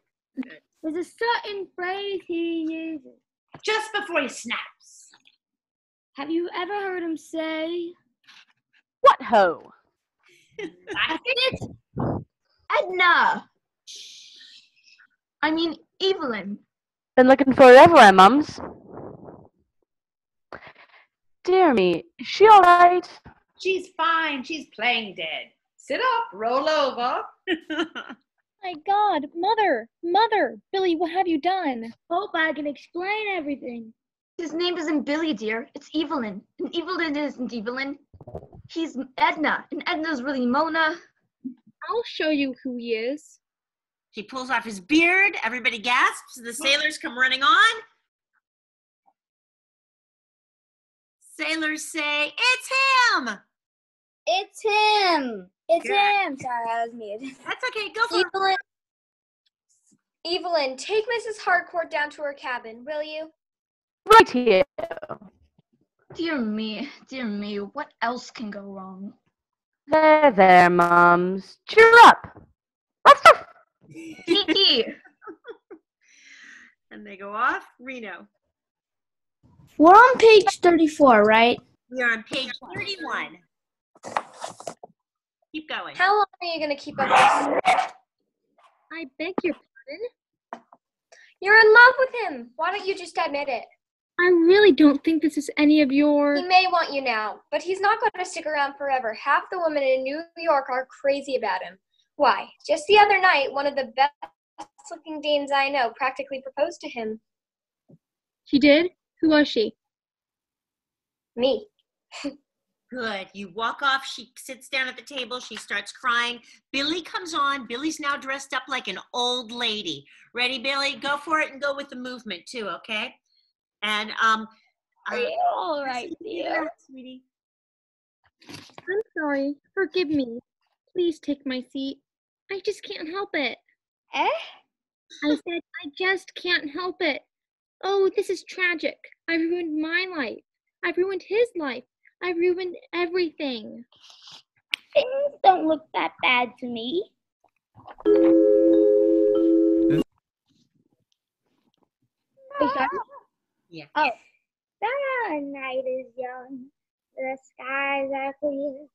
There's a certain phrase he uses. Just before he snaps. Have you ever heard him say, What ho? That's it. Edna! I mean, Evelyn. Been looking for her everywhere, mums. Dear me, is she alright? She's fine. She's playing dead. Sit up, roll over. My God, mother, mother, Billy, what have you done? Hope I can explain everything. His name isn't Billy, dear. It's Evelyn. And Evelyn isn't Evelyn. He's Edna. And Edna's really Mona. I'll show you who he is. He pulls off his beard. Everybody gasps. The sailors come running on. Sailors say, It's him! It's him. It's Good. him. Sorry, I was muted. That's okay. Go for it. Evelyn, Evelyn, take Mrs. Harcourt down to her cabin, will you? Right here. Dear me, dear me, what else can go wrong? There, there, mums. Cheer up. Let's go. Kiki! And they go off. Reno. We're on page 34, right? We are on page 31. Keep going. How long are you going to keep up? I beg your pardon? You're in love with him. Why don't you just admit it? I really don't think this is any of your. He may want you now, but he's not going to stick around forever. Half the women in New York are crazy about him. Why? Just the other night, one of the best looking dames I know practically proposed to him. She did? Who was she? Me. Good. You walk off. She sits down at the table. She starts crying. Billy comes on. Billy's now dressed up like an old lady. Ready, Billy? Go for it and go with the movement too, okay? And um, Are you all right, dear? sweetie? I'm sorry. Forgive me. Please take my seat. I just can't help it. Eh? I said I just can't help it. Oh, this is tragic. I ruined my life. I've ruined his life. I've ruined everything. Things don't look that bad to me. Is that- Yeah. Oh, The night is young, the skies are clear.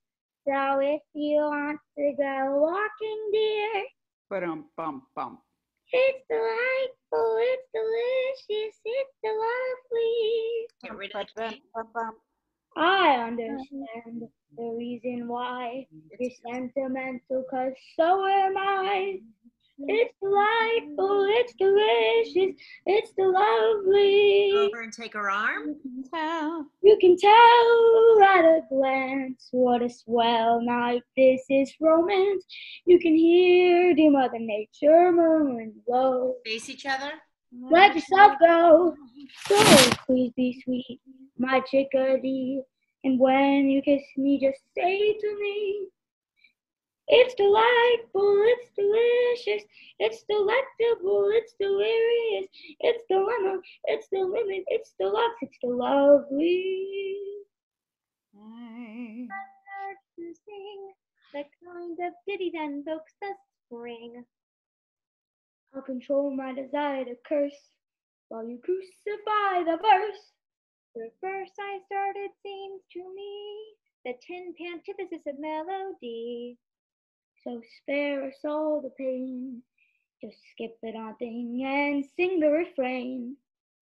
So if you want to go walking, dear, Ba-dum, bum, bum. it's delightful, it's delicious, it's lovely. Get rid of the I understand the reason why you're sentimental, cause so am I. It's delightful, it's delicious, it's the lovely. Over and take her arm. You can tell you can tell at a glance what a swell night this is romance. You can hear the Mother Nature murmuring low. Face each other. Let yourself go. So please be sweet, my chickadee. And when you kiss me, just say to me, it's delightful, it's delicious, it's delectable, it's delirious, it's lemon, it's the it's the it's the lovely. Birds to sing, the kind of ditty that invokes the spring. I'll control my desire to curse while you crucify the verse. The verse I started seems to me the tin antithesis of melody. So spare us all the pain. Just skip the daunting and sing the refrain.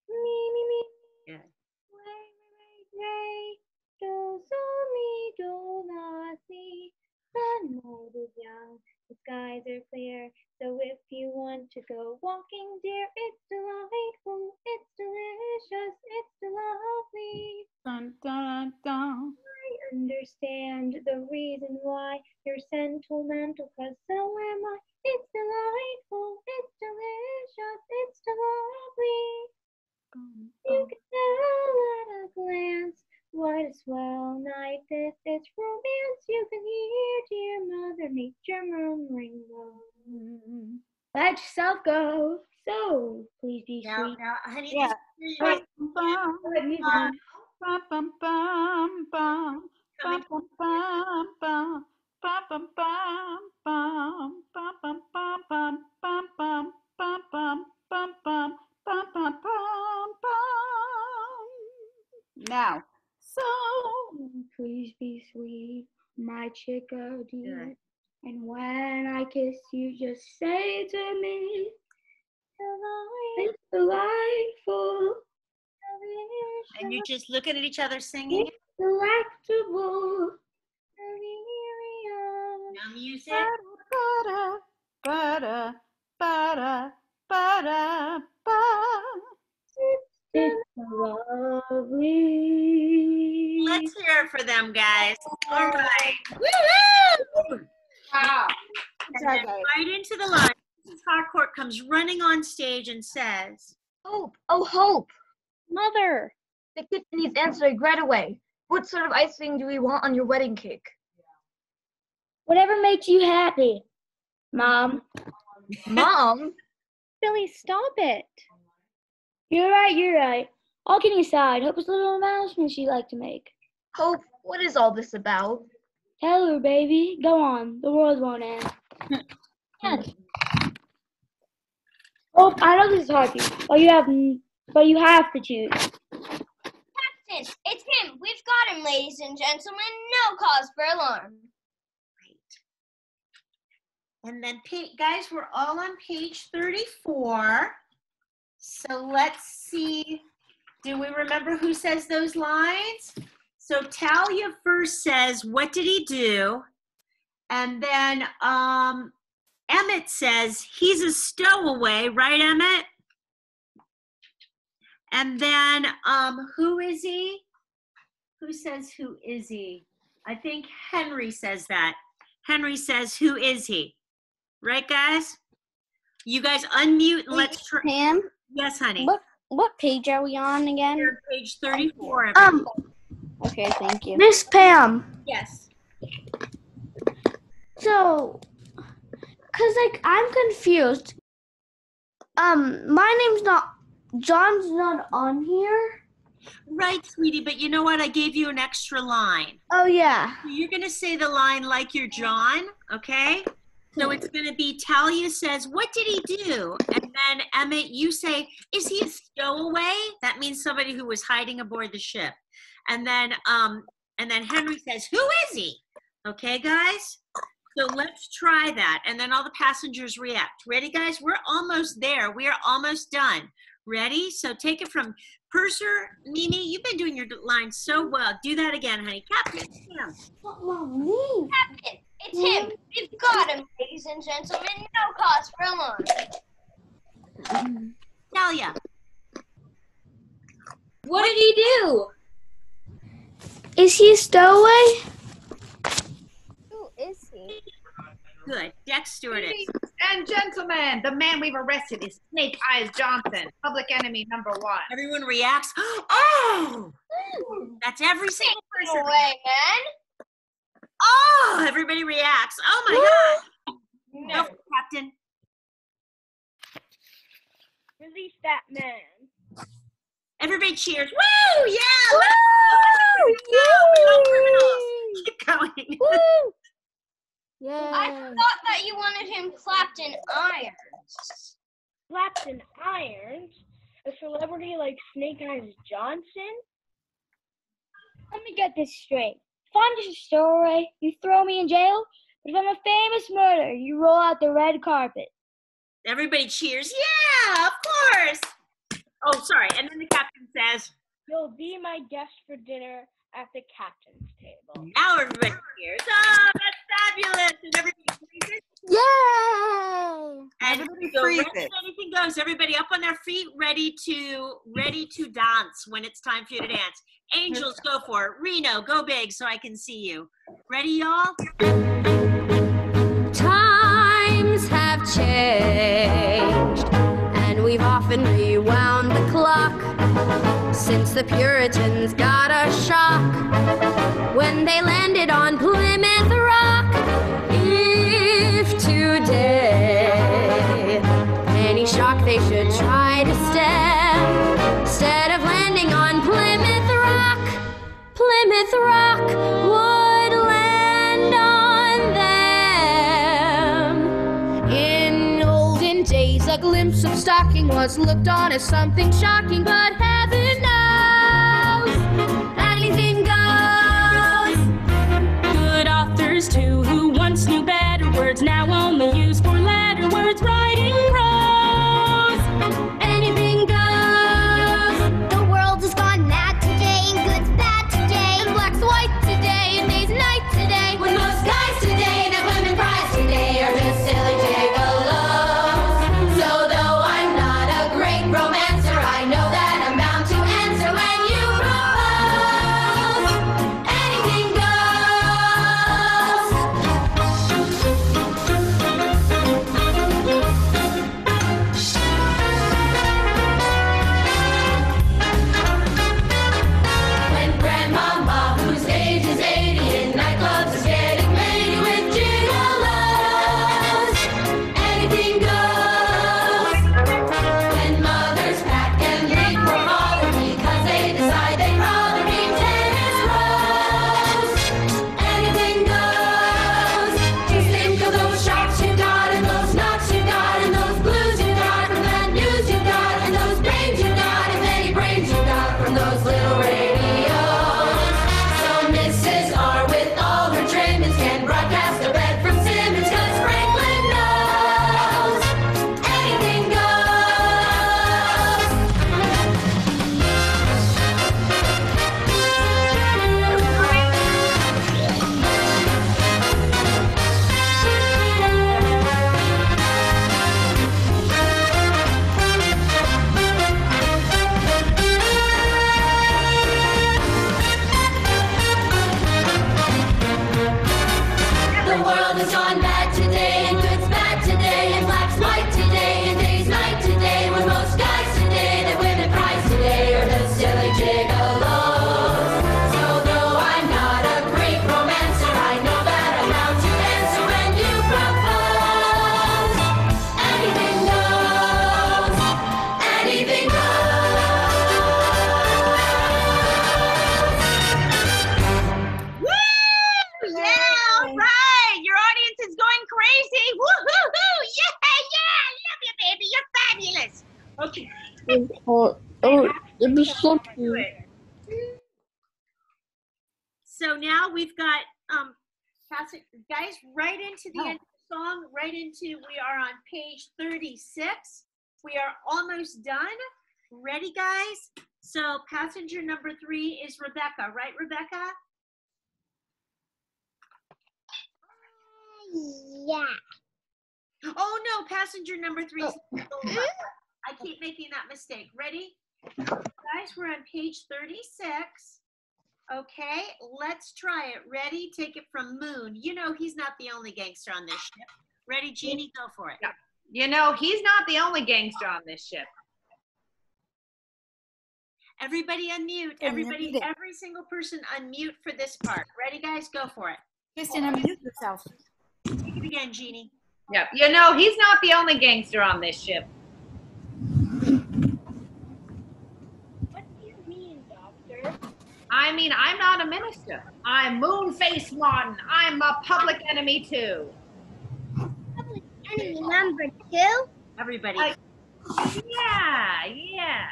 Me, me, me. Yeah. Ray, ray, ray, do, so, mi, do, la, si. The night is young, the skies are clear. So if you want to go walking, dear, it's delightful, it's delicious, it's lovely. Dun, dun, dun. I understand the reason why you're sentimental, cause so am I. It's delightful, it's delicious, it's lovely. You can tell at a glance what a swell night this is romance. You can hear dear Mother Nature murmuring low. Let yourself go. So please be no, sweet. now, honey, yeah. Now so Please be sweet, my chickadee. Good. And when I kiss you, just say to me, it's delightful, and you're just looking at each other singing. it's delectable. No music. ba-da, ba-da, ba-da, ba-da, ba. It's lovely. Let's hear it for them, guys. All right. Woo! Wow. Right into the line. Mrs. Harcourt comes running on stage and says, Hope, oh Hope, Mother! the kitchen needs answering right away. What sort of icing do we want on your wedding cake? Whatever makes you happy, Mom. Mom, Billy, stop it. You're right, you're right. All kidding aside, Hope was a little announcement she'd like to make. Hope, what is all this about? Tell her, baby. Go on. The world won't end. Yes. Hope, I know this is hard for you, but you have, but you have to choose. time, ladies and gentlemen. No cause for alarm. And then, pa- guys, we're all on page 34. So let's see. Do we remember who says those lines? So Talia first says, What did he do? And then um, Emmett says, He's a stowaway, right, Emmett? And then um, who is he? Who says, Who is he? I think Henry says that. Henry says, Who is he? Right, guys? You guys unmute. and Let's try. Yes, honey. What page are we on again? Page 34. Um. Okay, thank you. Miss Pam, Yes. So, cause like I'm confused. Um, my name's not John's not on here. Right, sweetie, but you know what? I gave you an extra line. Oh yeah. You're going to say the line like you're John, okay? So it's going to be Talia says, What did he do? And then Emmett, you say, Is he a stowaway? That means somebody who was hiding aboard the ship. And then, um, and then Henry says, Who is he? Okay, guys? So let's try that. And then all the passengers react. Ready, guys? We're almost there. We are almost done. Ready? So take it from Purser, Mimi. You've been doing your line so well. Do that again, honey. Captain Sam. me. Captain, it's him. We've got him, ladies and gentlemen. No cause for alarm. Talia. What did he do? Is he a stowaway? Who is he? Good. Deck stewardess. And gentlemen, the man we've arrested is Snake Eyes Johnson, public enemy number one. Everyone reacts. Oh! That's every single person. Away, man. Oh! Everybody reacts. Oh my God. No, Captain. Release that man. Everybody cheers. Woo! Yeah! Woo! Yeah! No criminals. Keep going. I thought that you wanted him clapped in irons. Slapped in irons? A celebrity like Snake Eyes Johnson? Let me get this straight. If I'm just a stowaway, you throw me in jail. But if I'm a famous murderer, you roll out the red carpet. Everybody cheers. Yeah, of course. Oh, sorry. And then the captain says, You'll be my guest for dinner at the captain's table. now everybody cheers. Oh, that's fabulous. And everybody freezes. Yay! And Everybody so freezes. anything goes. Everybody up on their feet, ready to ready to dance when it's time for you to dance. Angels, go for it. Reno, go big so I can see you. Ready, y'all? Times have changed, and we've often rewound the clock since the Puritans got a shock when they landed on Plymouth Plymouth Rock would land on them. In olden days, a glimpse of stocking was looked on as something shocking, but heaven knows anything goes. Good authors too, who once knew better words, now right into the oh. end of the song, right into we are on page 36. We are almost done. Ready, guys? So passenger number three is Rebecca, right, Rebecca? Uh, yeah. Oh no, passenger number three is oh. Lola. I keep making that mistake. Ready? Guys, we're on page 36. Okay, let's try it. Ready? Take it from Moon. You know he's not the only gangster on this ship. Ready, Jeannie? Go for it. Yeah. You know, he's not the only gangster on this ship. Everybody unmute. Everybody, every single person unmute for this part. Ready, guys? Go for it. Kristen, unmute yourself. Take it again, Jeannie. Yeah, you know, he's not the only gangster on this ship. What do you mean, Doctor? I mean, I'm not a minister. I'm Moonface One. I'm a public enemy too. Public enemy number two. Everybody. yeah, yeah.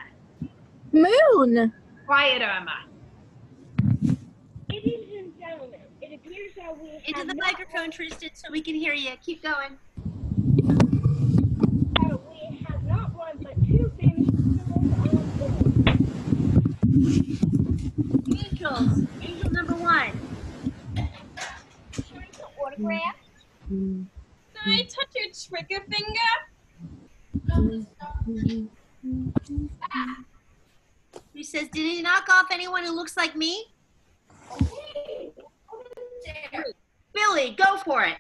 Moon. Quiet, Erma. Ladies and gentlemen, it appears that we Into the microphone, Tristan, so we can hear you. Keep going. that we have not one but two famous on board. Angels. Angel number one. Autograph. Can I touch your trigger finger? He says, Did he knock off anyone who looks like me? Billy, go for it.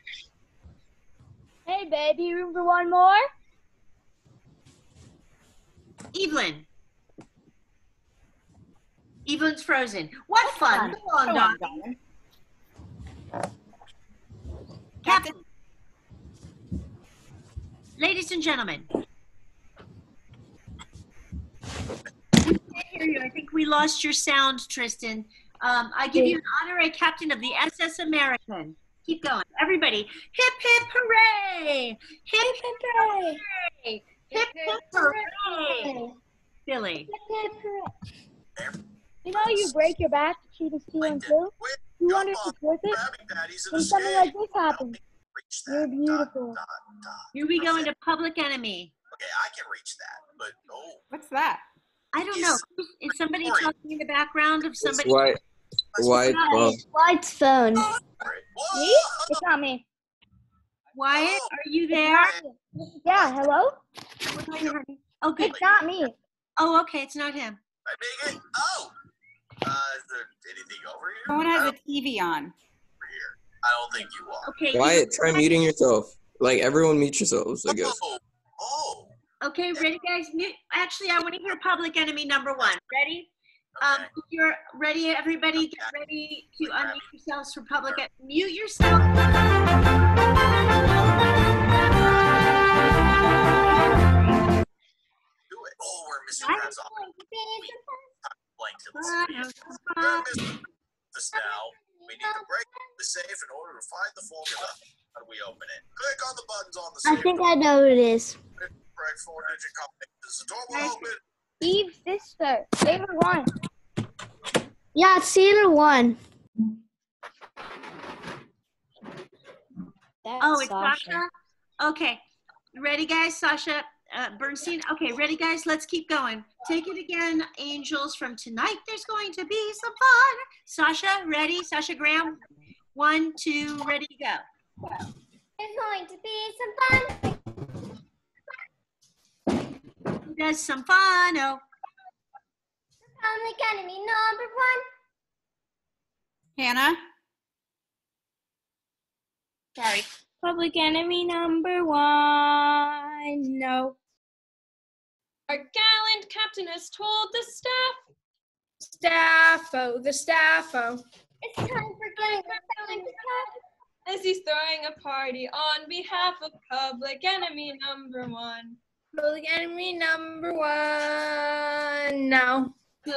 Hey, baby, room for one more? Evelyn. Evelyn's frozen. What fun. Go on, Go on, darling. Captain. Ladies and gentlemen. We can't hear you. I think we lost your sound, Tristan. Um, I give you an honorary captain of the SS American. Keep going. Everybody, hip hip hooray! Hip hip hooray! Hip hip hooray! Billy. You know you break your back to cheat a steal and kill? You wonder if it's worth it? When something like this happens. You're beautiful. Here we go into Public Enemy. Okay, I can reach that, but oh, What's that? I don't know. Is somebody talking in the background of somebody? White, white, well, White's phone. Me? It's not me. Wyatt, are you there? Yeah, hello? Oh, good. It's not me. Oh, okay. It's not him. I make it. Oh, uh, is there anything over here? Someone has a TV on. I don't think you are. Okay. Wyatt, try muting yourself. Like everyone mute yourselves, I guess. Oh, Okay, ready, guys? Mute. Actually, I want to hear Public Enemy number one. Ready? Um, you're ready, everybody, get ready to unmute yourselves for Public. En- Mute yourself. do it. Oh, we're Mr. Krabs off. Blank to the safe. We're This now. We need to break the safe in order to find the formula. How do we open it? Click on the buttons on the I safe. think I know what it is. Break four digit combinations. The door will open. Steve's sister. Favorite one. Yeah, it's Sailor One. oh, it's Sasha. Okay, ready, guys? Sasha uh, Bernstein. Okay, ready, guys? Let's keep going. Take it again, Angels. From tonight, there's going to be some fun. Sasha, ready? Sasha Graham. One, two, ready to go. There's going to be some fun. Who does some fun? Oh, Public enemy number one. Hannah? Sorry. Public enemy number one. No. Our gallant captain has told the staff. Staffo, the staffo. It's time for getting the As he's throwing a party on behalf of public enemy number one. Public enemy number one. No. Thank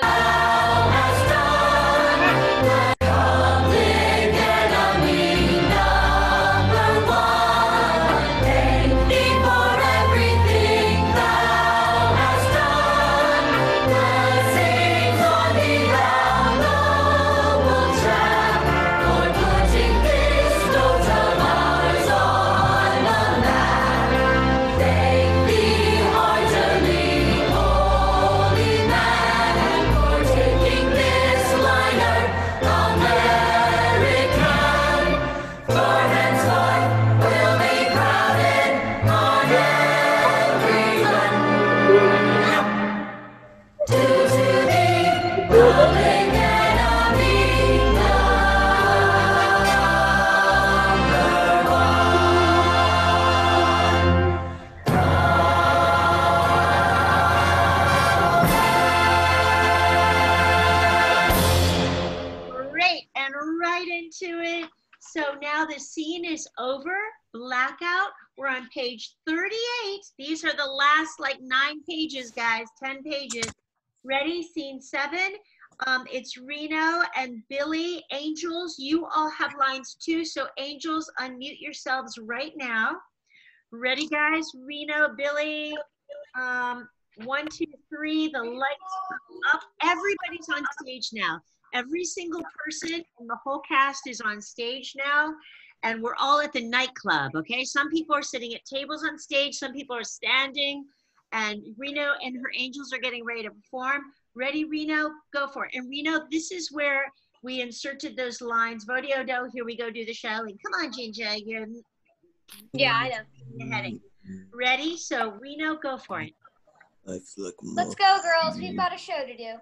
is over. Blackout. We're on page 38. These are the last like nine pages, guys. 10 pages. Ready? Scene seven. Um, it's Reno and Billy. Angels, you all have lines too. So angels, unmute yourselves right now. Ready, guys? Reno, Billy. Um, one, two, three. The lights up. Everybody's on stage now. Every single person in the whole cast is on stage now. And we're all at the nightclub, okay? Some people are sitting at tables on stage. Some people are standing. And Reno and her angels are getting ready to perform. Ready, Reno? Go for it. And Reno, this is where we inserted those lines. Vodiodo, here we go, do the shouting. Come on, Ginger. You're Yeah, I know. the heading. Ready? So Reno, go for it. I feel like Let's go, girls. We've got a show to do.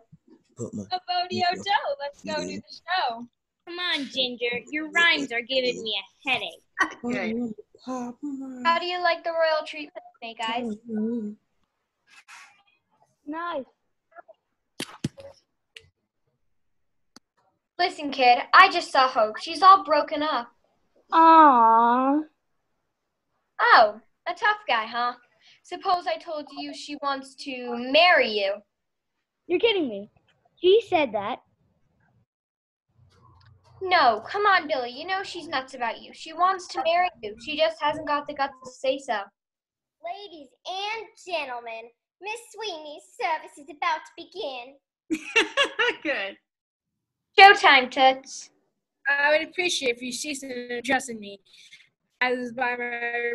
Put my A Bodio Doe. Let's go do the show. Come on, Ginger. Your rhymes are giving me a headache. Good. How do you like the royal treatment, today, guys? Nice. Listen, kid, I just saw Hope. She's all broken up. Aww. Oh, a tough guy, huh? Suppose I told you she wants to marry you. You're kidding me. She said that. No, come on, Billy. You know she's nuts about you. She wants to marry you. She just hasn't got the guts to say so. Ladies and gentlemen, Miss Sweeney's service is about to begin. Good. Showtime, Toots. I would appreciate if you ceased addressing me as by my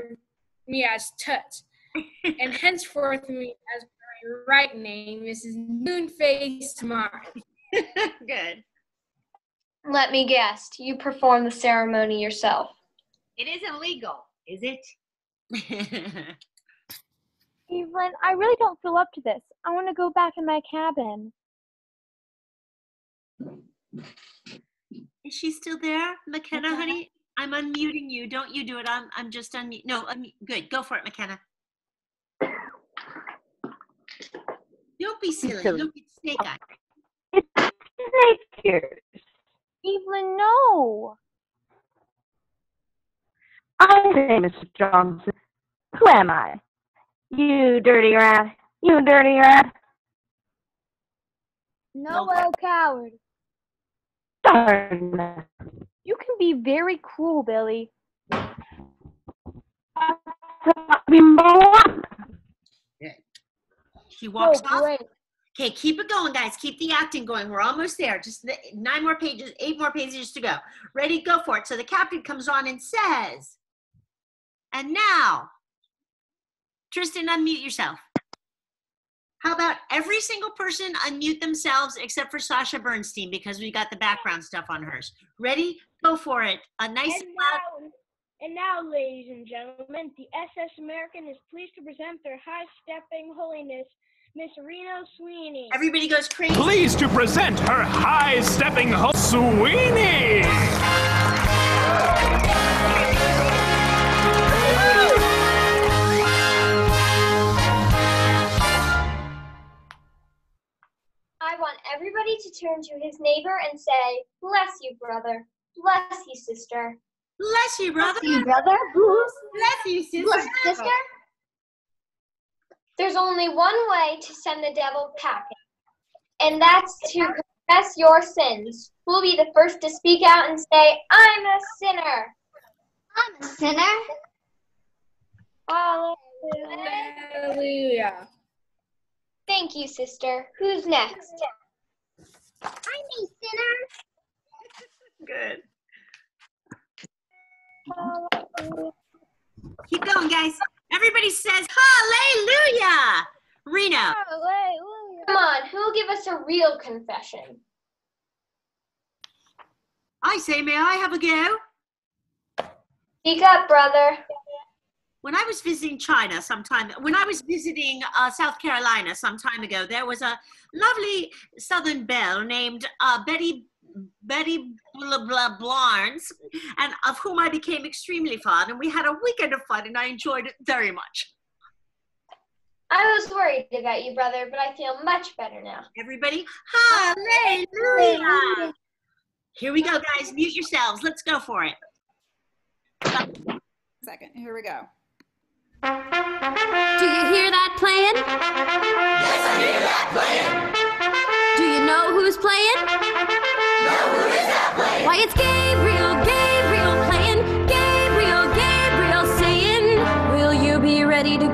me as Tut, and henceforth me as my right name, Mrs. Moonface Tamar. Good. Let me guess. You perform the ceremony yourself. It isn't legal, is it? Evelyn, I really don't feel up to this. I want to go back in my cabin. Is she still there? McKenna, honey? I'm unmuting you. Don't you do it. I'm I'm just unmute. No, unmute. good. Go for it, McKenna. Don't be silly. silly. Look at Snake Eye. Snake ears. Evelyn, no. I say, Mr. Johnson, who am I? You dirty rat. You dirty rat. Noel Coward. Darn. You can be very cruel, Billy. She walks Oh, off. great. Okay, keep it going, guys. Keep the acting going. We're almost there. Just nine more pages, eight more pages to go. Ready? Go for it. So the captain comes on and says, and now, Tristan, unmute yourself. How about every single person unmute themselves except for Sasha Bernstein because we got the background stuff on hers. Ready? Go for it. A nice And now, and now, ladies and gentlemen, the SS American is pleased to present their high-stepping holiness, Miss Reno Sweeney. Everybody goes crazy. Pleased to present her high-stepping host, Sweeney. I want everybody to turn to his neighbor and say, Bless you, brother. Bless you, sister. Bless you, brother. Bless you, brother. Bless you, sister. Bless you, sister. There's only one way to send the devil packing, and that's to confess your sins. Who'll be the first to speak out and say, I'm a sinner? I'm a sinner. Hallelujah. Thank you, sister. Who's next? I'm a sinner. Good. Keep going, guys. Everybody says hallelujah. Reno. Come on, who'll give us a real confession? I say, may I have a go? Speak up, brother. When I was visiting China sometime, when I was visiting uh, South Carolina some time ago, there was a lovely Southern belle named uh, Betty Betty blah, blah, Blarnes, and of whom I became extremely fond, and we had a weekend of fun, and I enjoyed it very much. I was worried about you, brother, but I feel much better now. Everybody, hallelujah! Here we go, guys. Mute yourselves. Let's go for it. Second, here we go. Do you hear that playing? Yes, I hear that playing. Do you know who's playing? Why, it's Gabriel, Gabriel playing. Gabriel, Gabriel saying, Will you be ready to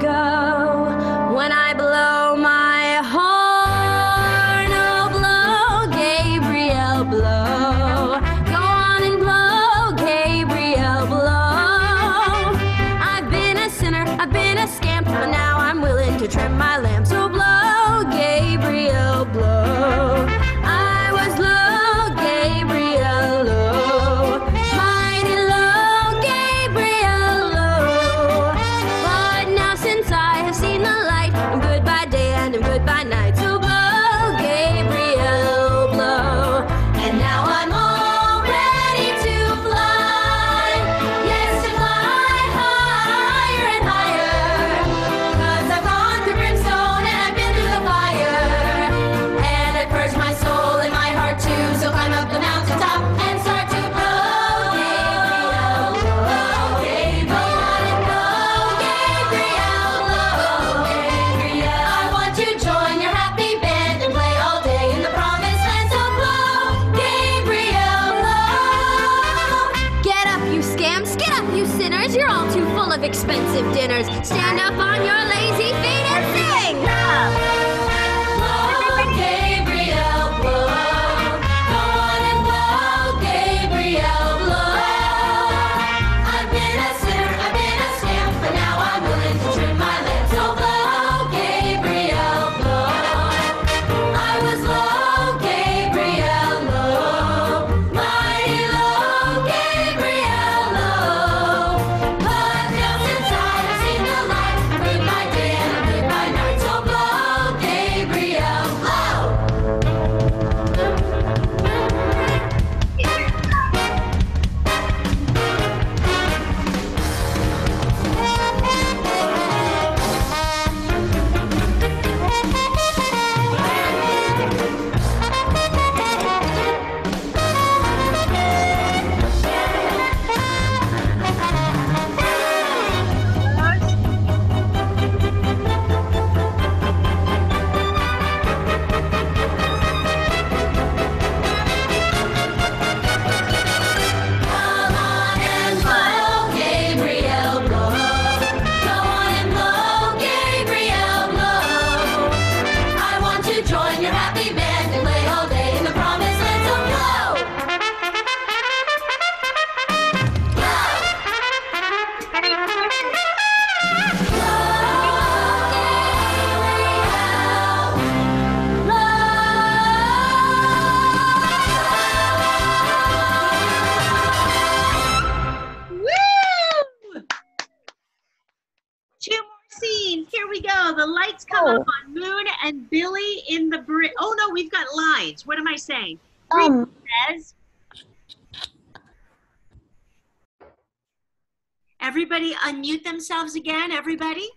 themselves again. Everybody.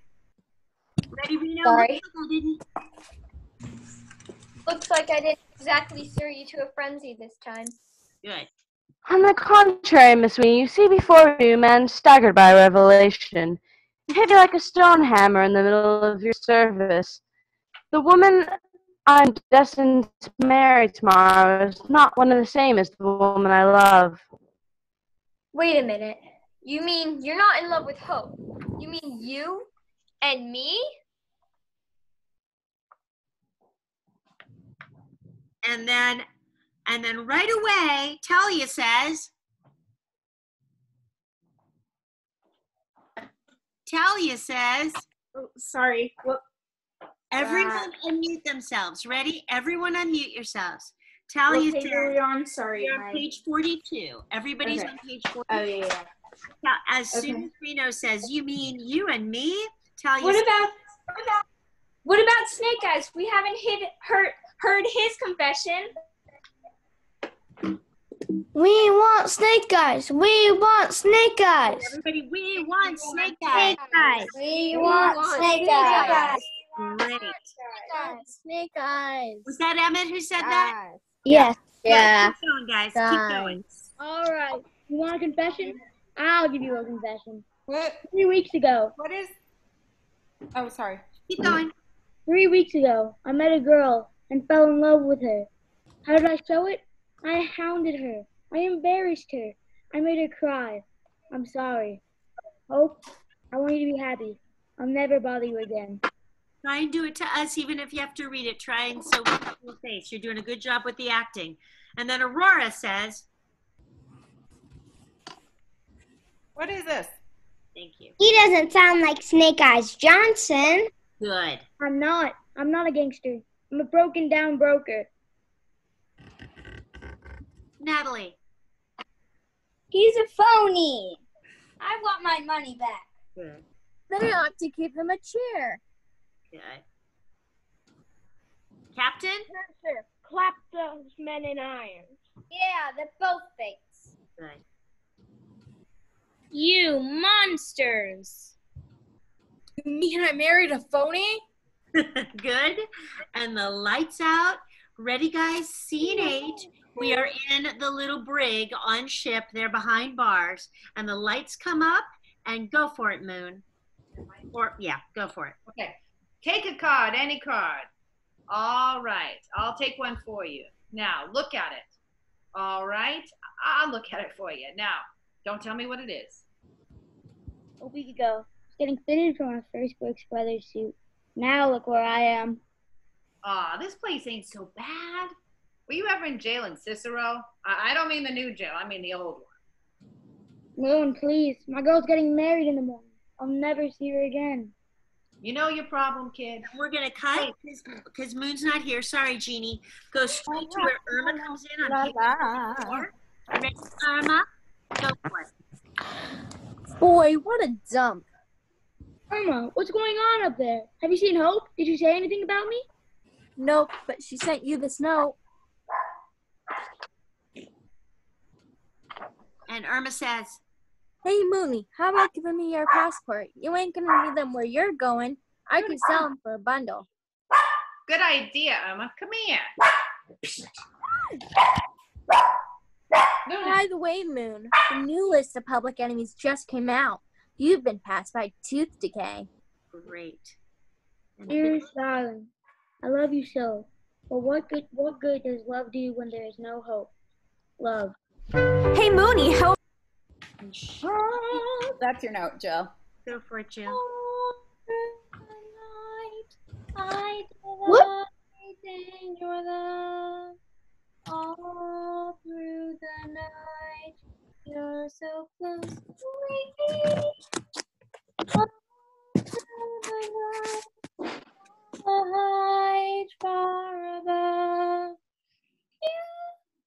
Ready, Reno? Sorry. Looks like I didn't. Looks like I didn't exactly stir you to a frenzy this time. Good. On the contrary, Miss Winnie, you see before you a man staggered by revelation. He hit me like a stone hammer in the middle of your service. The woman I'm destined to marry tomorrow is not one and the same as the woman I love. Wait a minute. You mean you're not in love with Hope? You mean you and me? And then, and then right away, Talia says. Talia says. Oh, sorry. What? Everyone uh, unmute themselves. Ready? Everyone unmute yourselves. Talia What page says. are we on? Sorry, You're on page 42. Everybody's Okay. on page 42. Oh yeah, yeah. Now, as soon as Reno says, "You mean you and me?" Talia. What about what about what about Snake Eyes? We haven't hid, heard heard his confession. We want snake eyes. We want snake eyes. Everybody, we want snake eyes. eyes. We want snake eyes. Great. Snake eyes. Was that Emmett who said that? Yes. Yeah. Keep going, guys. Keep going. All right. You want a confession? I'll give you a confession. What? Three weeks ago. What is? Oh, sorry. Keep going. Three weeks ago, I met a girl and fell in love with her. How did I show it? I hounded her. I embarrassed her. I made her cry. I'm sorry. Hope, I want you to be happy. I'll never bother you again. Try and do it to us, even if you have to read it. Try and so we have your face. You're doing a good job with the acting. And then Aurora says, What is this? Thank you. He doesn't sound like Snake Eyes Johnson. Good. I'm not. I'm not a gangster. I'm a broken down broker. Natalie. He's a phony. I want my money back. Good. Then I ought to give him a chair. Good. Captain? Sir, clap those men in irons. Yeah, they're both fakes. Good. You monsters! You mean I married a phony? Good. And the lights out. Ready, guys? Scene eight. We are in the little brig on ship. They're behind bars. And the lights come up and go for it, Moon. Or, yeah, go for it. Okay. Take a card, any card. All right. I'll take one for you. Now, look at it. All right. I'll look at it for you. Now, don't tell me what it is. A week ago, I was getting fitted for my first Brooks Brothers suit. Now look where I am. Aw, this place ain't so bad. Were you ever in jail in Cicero? I, I don't mean the new jail, I mean the old one. Moon, please. My girl's getting married in the morning. I'll never see her again. You know your problem, kid. We're going to cut because Moon's not here. Sorry, Jeannie. Go straight to where Erma comes in on page four. Ready, Erma? Go for it. Boy, what a dump. Erma, what's going on up there? Have you seen Hope? Did you say anything about me? Nope, but she sent you this note. And Erma says, Hey, Mooney, how about giving me your passport? You ain't gonna need them where you're going. I could sell them for a bundle. Good idea, Erma. Come here. By the way, Moon, the new list of public enemies just came out. You've been passed by tooth decay. Great. Dearest darling, I love you so. But what good what good does love do when there is no hope? Love. Hey, Mooney, how? That's your note, Jill. Go for it, Jill. I What? You're so close to me. Through the height far above. You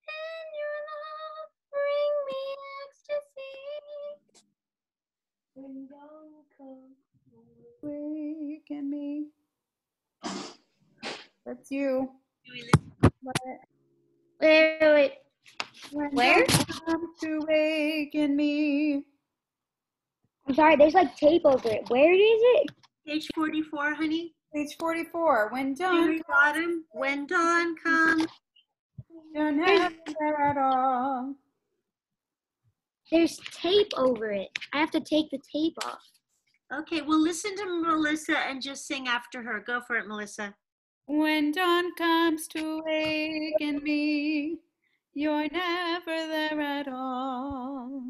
and your love bring me ecstasy. When dawn comes. Waken me. That's you. Wait, wait. Where? Come to waken me. I'm sorry, there's like tape over it. Where is it? Page 44, honey. Page 44. When dawn Very bottom. When dawn comes. Don't have there at all. There's tape over it. I have to take the tape off. Okay, well, listen to Melissa and just sing after her. Go for it, Melissa. When dawn comes to awaken me, you're never there at all.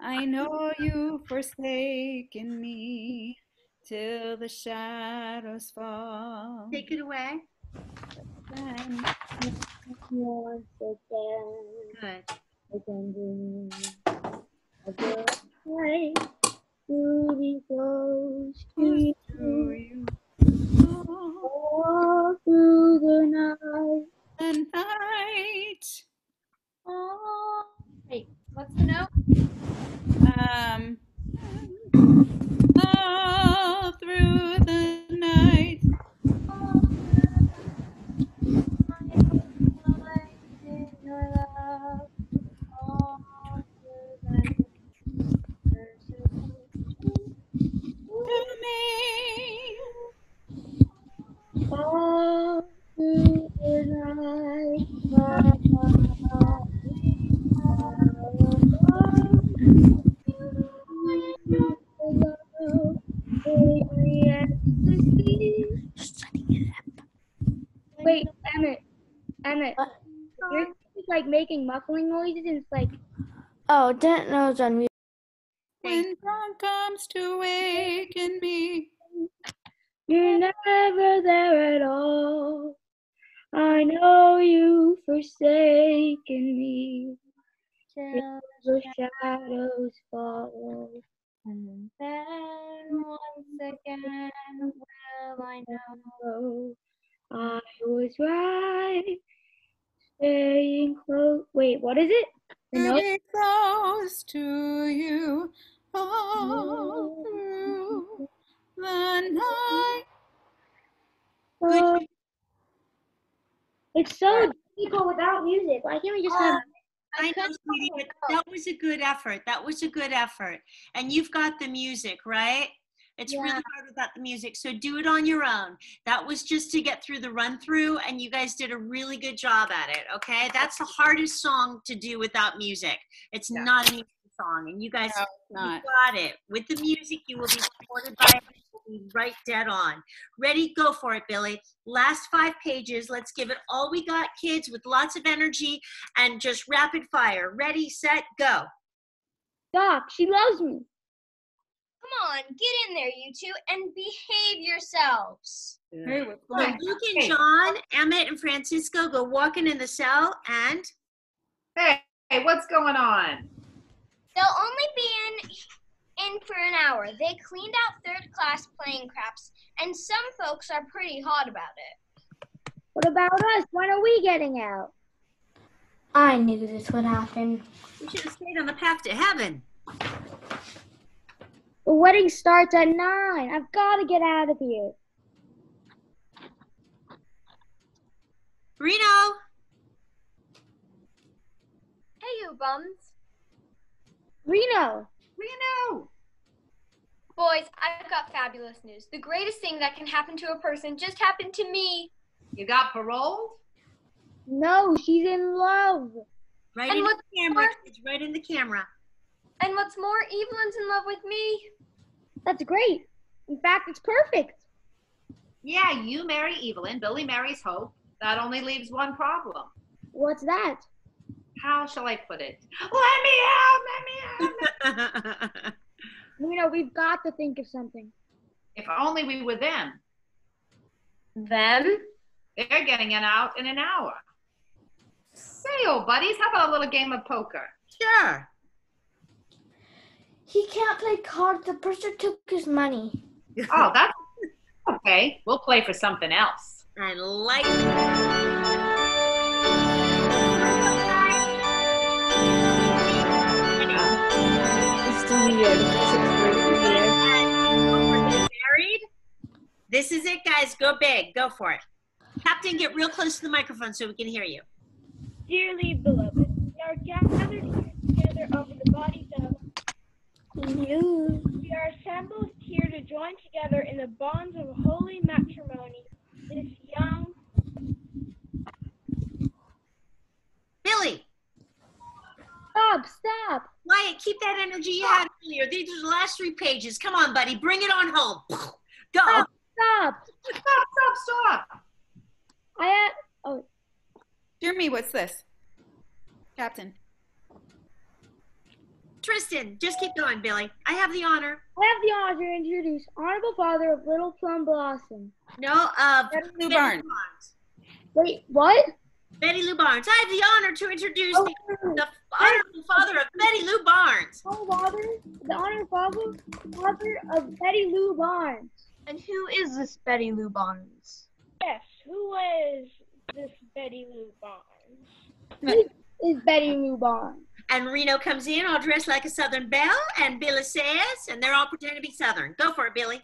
I know you've forsaken me till the shadows fall. Take it away. Once again, Good. I can dream of your way to be close to you. All through the night. the night. Oh, wait, what's the note? Um, all through the night. All through the night. Wait, Emmett, Emmett, what? you're like making muffling noises and it's like. Oh, didn't know it's on mute. When dawn comes to waken me, you're never there at all. I know you've forsaken me. Till the shadows fall. And then once again will I know I was right. Staying close. Wait, what is it? To close to you all through the night. Oh, it's so difficult without music. Why can't we just have? Ah. I know, sweetie, but that was a good effort. That was a good effort. And you've got the music, right? It's really hard without the music. So do it on your own. That was just to get through the run through, and you guys did a really good job at it. Okay. That's the hardest song to do without music. It's not a music song. And you guys no, you got it. With the music, you will be supported by it. You'll be right dead on. Ready? Go for it, Billy. Last five pages. Let's give it all we got, kids, with lots of energy and just rapid fire. Ready, set, go. Doc, she loves me. Come on, get in there, you two, and behave yourselves. Hey, what's So going on? Luke and John, Emmett, and Francisco go walking in the cell, and Hey, hey, what's going on? They'll only be in in for an hour. They cleaned out third class playing craps, and some folks are pretty hot about it. What about us? When are we getting out? I knew this would happen. we should have stayed on the path to heaven. The wedding starts at nine. I've got to get out of here. Reno, Hey, you bums. Reno. Reno. Boys, I've got fabulous news. The greatest thing that can happen to a person just happened to me. You got paroled? No, she's in love. right And in the camera. more- It's right in the camera. And what's more, Evelyn's in love with me. That's great. In fact, it's perfect. Yeah, you marry Evelyn, Billy marries Hope. That only leaves one problem. What's that? How shall I put it? Let me out, let me out. You know we've got to think of something. if only we were them. Them? They're getting it out in an hour. Say, old buddies, how about a little game of poker? Sure. He can't play cards. The purser took his money. Oh, that's okay. We'll play for something else. And light. It's weird. It's weird. Married? This is it, guys. Go big. Go for it. Captain, get real close to the microphone so we can hear you. Dearly beloved, we are gathered here together over the bodies of You. We are assembled here to join together in the bonds of holy matrimony. This young Billy, Stop, stop. Wyatt, keep that energy you had earlier. These are the last three pages. Come on, buddy. Bring it on home. Go. Stop. Stop, stop, stop. I have, oh, Dear me, what's this? Captain. Tristan, just keep going, Billy. I have the honor. I have the honor to introduce Honorable Father of Little Plum Blossom. No, of Lou Betty Barnes. Wait, what? Betty Lou Barnes. I have the honor to introduce the, oh, the honorable father of Betty Lou Barnes. Oh, Father, the Honorable Father, Father of Betty Lou Barnes. And who is this Betty Lou Barnes? yes, who is this Betty Lou Barnes? Who is Betty Lou Barnes? And Reno comes in all dressed like a Southern belle, and Billy says, and they're all pretending to be Southern. Go for it, Billy.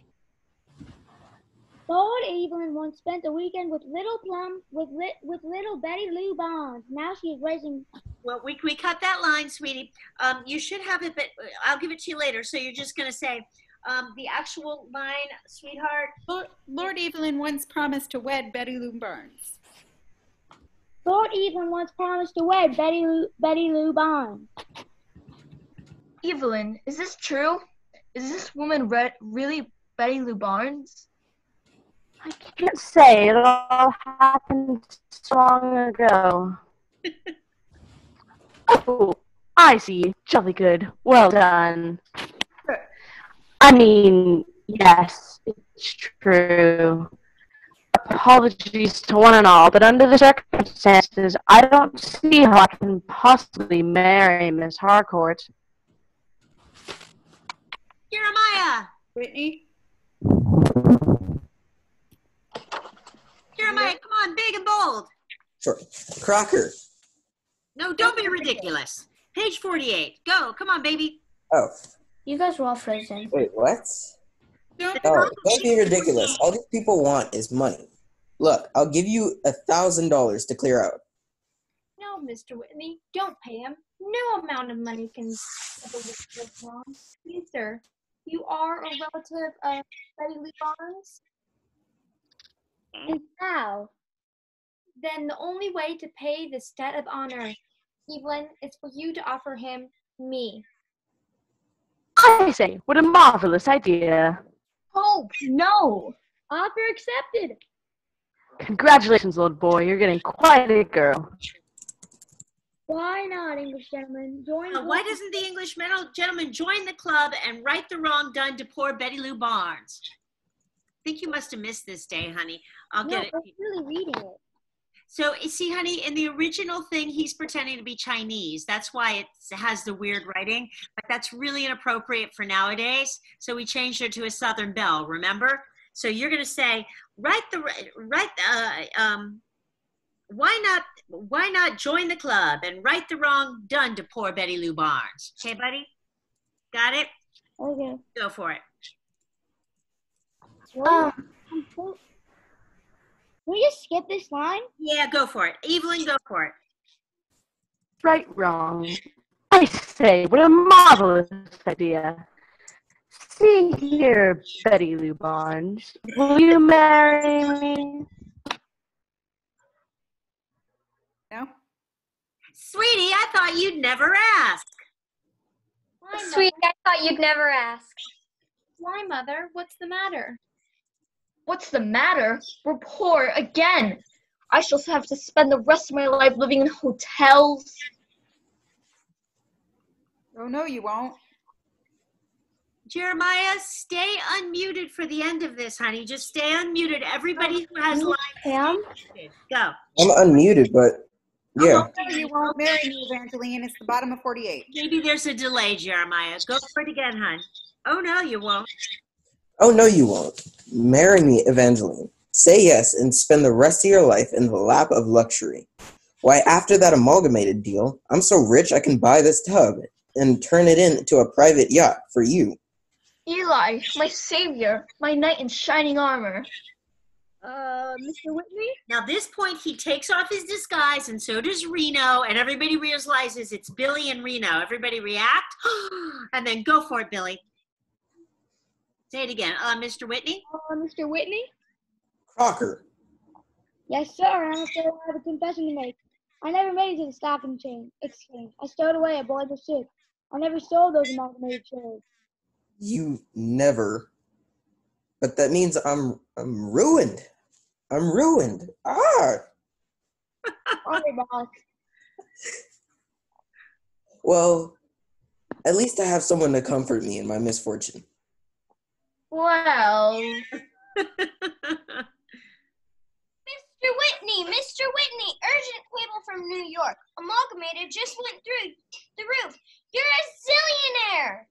Lord Evelyn once spent a weekend with little Plum with lit, with little Betty Lou Barnes. Now she is raising. Well, we, we cut that line, sweetie. Um, you should have it, but I'll give it to you later. So you're just going to say um, the actual line, sweetheart. Lord, Lord Evelyn once promised to wed Betty Lou Barnes. Lord Evelyn once promised to wed Betty Lou, Betty Lou Barnes. Evelyn, is this true? Is this woman re- really Betty Lou Barnes? I can't say. It all happened so long ago. Oh, I see. Jolly good. Well done. I mean, yes, it's true. Apologies to one and all, but under the circumstances, I don't see how I can possibly marry Miss Harcourt. Jeremiah. Whitney. Jeremiah, come on, big and bold. Sure. Crocker. No, don't be ridiculous. Page 48. Go. Come on, baby. Oh, You guys were all frozen. wait, what? Oh, don't be ridiculous. All these people want is money. Look, I'll give you a thousand dollars to clear out. No, Mr. Whitney, don't pay him. No amount of money can settle this this wrong. Please, sir, you are a relative of Betty Lee Barnes. And how? Then the only way to pay this debt of honor, Evelyn, is for you to offer him me. I say, what a marvelous idea. Oh, no! Offer accepted. Congratulations, old boy. You're getting quite a girl. Why not, English gentlemen? Join. Now, why doesn't the English men- gentleman join the club and right the wrong done to poor Betty Lou Barnes? I think you must have missed this day, honey. I'll No, get it. I was really reading it. So, see, honey, in the original thing, he's pretending to be Chinese. That's why it has the weird writing, but that's really inappropriate for nowadays. So we changed it to a Southern Belle. Remember? So you're going to say, write the right. Uh, um, why not? Why not join the club and right the wrong done to poor Betty Lou Barnes? Okay, buddy, got it. Okay. Go for it. Um, Will you skip this line? Yeah, go for it. Evelyn, go for it. Right, wrong. I say, what a marvelous idea. See here, Betty Lou Barnes. Will you marry me? No? Sweetie, I thought you'd never ask. Sweetie, I thought you'd never ask. Why, Mother? What's the matter? What's the matter? We're poor again. I shall have to spend the rest of my life living in hotels. Oh, no, you won't. Jeremiah, stay unmuted for the end of this, honey. Just stay unmuted. Everybody who has lines, Pam? go. I'm unmuted, but oh, yeah. No, you won't marry me, Evangeline. It's the bottom of 48. Maybe there's a delay, Jeremiah. Go for it again, hon. Oh no, you won't. Oh no, you won't. Marry me, Evangeline. Say yes and spend the rest of your life in the lap of luxury. Why, after that amalgamated deal, I'm so rich I can buy this tub and turn it into a private yacht for you. Eli, my savior, my knight in shining armor. Uh, Mr. Whitney? Now, this point, he takes off his disguise, and so does Reno, and everybody realizes it's Billy and Reno. Everybody react, and then go for it, Billy. Say it again. Uh, Mr. Whitney? Uh, Mr. Whitney? Crocker. Yes, sir. I have, have a confession to make. I never made it to the stock and chain exchange. I stowed away at Boulder Ship. I never sold those amalgamated shares. You never. But that means I'm I'm ruined. I'm ruined. Ah. Sorry, boss. Well, at least I have someone to comfort me in my misfortune. Well, Mr. Whitney, Mr. Whitney, urgent cable from New York. Amalgamated just went through the roof. You're a zillionaire.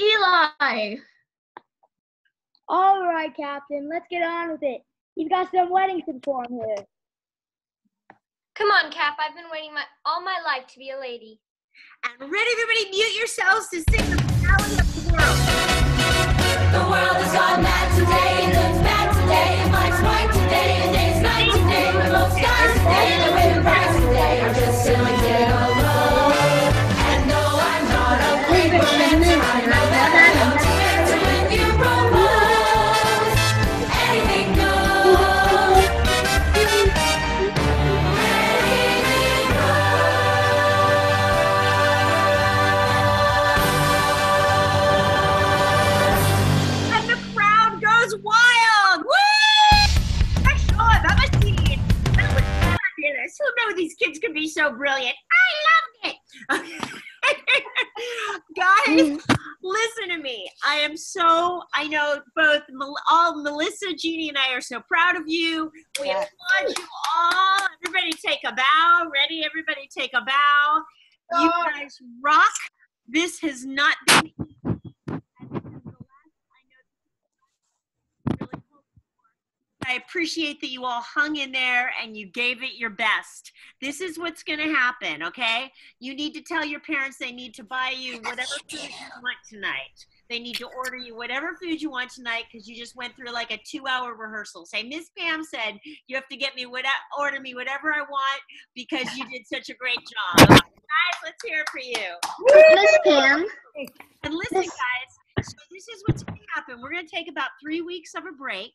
Eli. All right, Captain. Let's get on with it. You've got some weddings to perform here. Come on, Cap. I've been waiting my all my life to be a lady. And ready, everybody, mute yourselves to sing the finale of the world. The world has gone mad today, it looks bad today, white today, day's night today, today, these kids can be so brilliant. I loved it. Guys, mm. listen to me. I am so, I know both, all Melissa, Jeannie, and I are so proud of you. We yeah. applaud you all. Everybody take a bow. Ready? Everybody take a bow. You guys rock. This has not been I appreciate that you all hung in there and you gave it your best. This is what's going to happen, okay? You need to tell your parents they need to buy you whatever food you want tonight. They need to order you whatever food you want tonight because you just went through like a two-hour rehearsal. Say, Miss Pam said you have to get me what order me whatever I want because you did such a great job. Guys, let's hear it for you. Miss Pam. And listen, guys, so this is what's going to happen. We're going to take about three weeks of a break,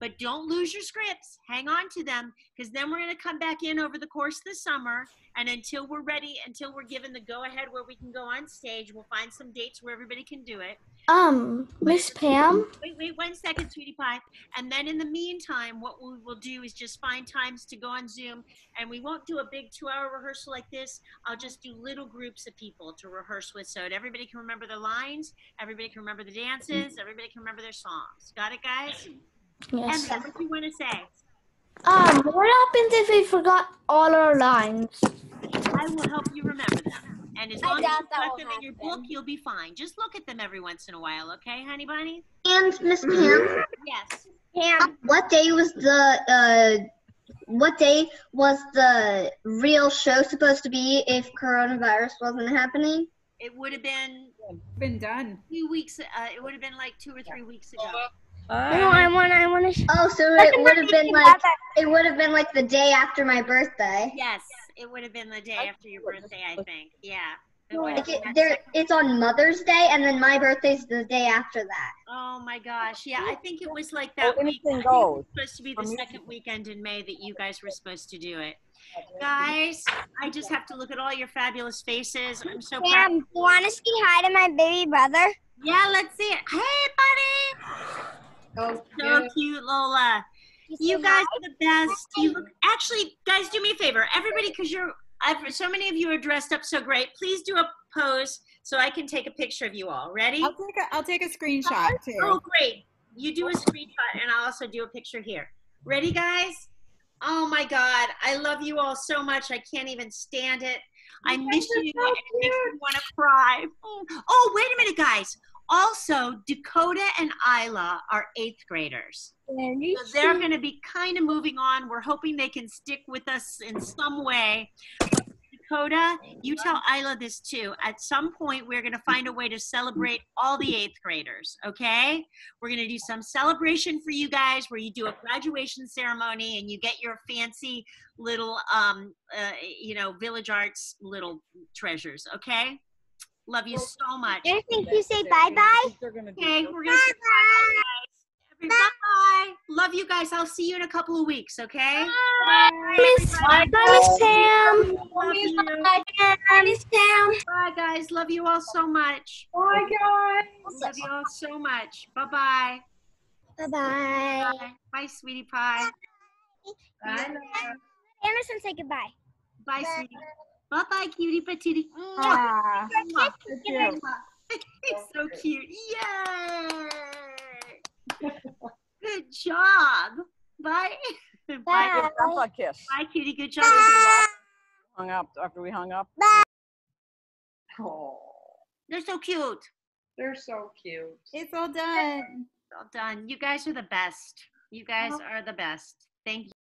but don't lose your scripts. Hang on to them because then we're going to come back in over the course of the summer. And until we're ready, until we're given the go ahead where we can go on stage, we'll find some dates where everybody can do it. Um, Miss Pam. Wait, wait one second, sweetie pie. And then in the meantime, what we will do is just find times to go on Zoom, and we won't do a big two-hour rehearsal like this. I'll just do little groups of people to rehearse with, so that everybody can remember their lines, everybody can remember the dances, everybody can remember their songs. Got it, guys? Yes. And what do you want to say? Um, what happens if we forgot all our lines? I will help you remember them. And as long as you've that got them in your book, you'll be fine. Just look at them every once in a while, okay, honey bunny? And Miss Pam. Yes. Pam. What day was the uh what day was the real show supposed to be if coronavirus wasn't happening? It would have been been done. two weeks. Uh, it would have been like two or three weeks ago. No, I want, I want to. Oh, so it would have been like it would have been like the day after my birthday. Yes, it would have been the day after your birthday, I think. Yeah. It Like it, there, it's on Mother's Day, and then my birthday's the day after that. Oh my gosh. Yeah, I think it was like that Oh, week. I think it was supposed to be For the me- second weekend in May that you guys were supposed to do it. Guys, I just have to look at all your fabulous faces. I'm so proud. Pam, you want to say hi to my baby brother? Yeah, let's see it. Hey, buddy. So cute, Lola. You guys are the best. You look. Actually, guys, do me a favor. Everybody, because you're. I've, so many of you are dressed up so great. Please do a pose so I can take a picture of you all. Ready? I'll take a, I'll take a screenshot oh, too. Oh, great. You do a screenshot, and I'll also do a picture here. Ready, guys? Oh my God, I love you all so much. I can't even stand it. I miss you. and It makes me want to cry. Oh, wait a minute, guys. Also, Dakota and Isla are eighth graders. So they're going to be kind of moving on. We're hoping they can stick with us in some way. Dakota, you tell Isla this too. At some point, we're going to find a way to celebrate all the eighth graders, okay? We're going to do some celebration for you guys where you do a graduation ceremony and you get your fancy little, um, uh, you know, Village Arts little treasures, okay? Love you so much. I think you say bye bye. Okay, we're gonna say bye bye. Bye. Love you guys. I'll see you in a couple of weeks. Okay. Bye. Miss, bye, Miss Pam. Love you. Bye, Miss Pam. Bye, guys. Love you all so much. Bye, guys. Love you all so much. Bye bye. Bye bye. Bye. Bye, sweetie pie. Bye. Anderson, say goodbye. Bye, sweetie. Bye bye, cutie patootie. Ah, Mwah. cute. It's so cute. Yay! Good job. Bye. Bye. Grandpa kiss. Bye, cutie. Good job. Hung up after we hung up. Oh, They're so cute. they're so cute. It's all done. All done. You guys are the best. You guys are the best. Thank you.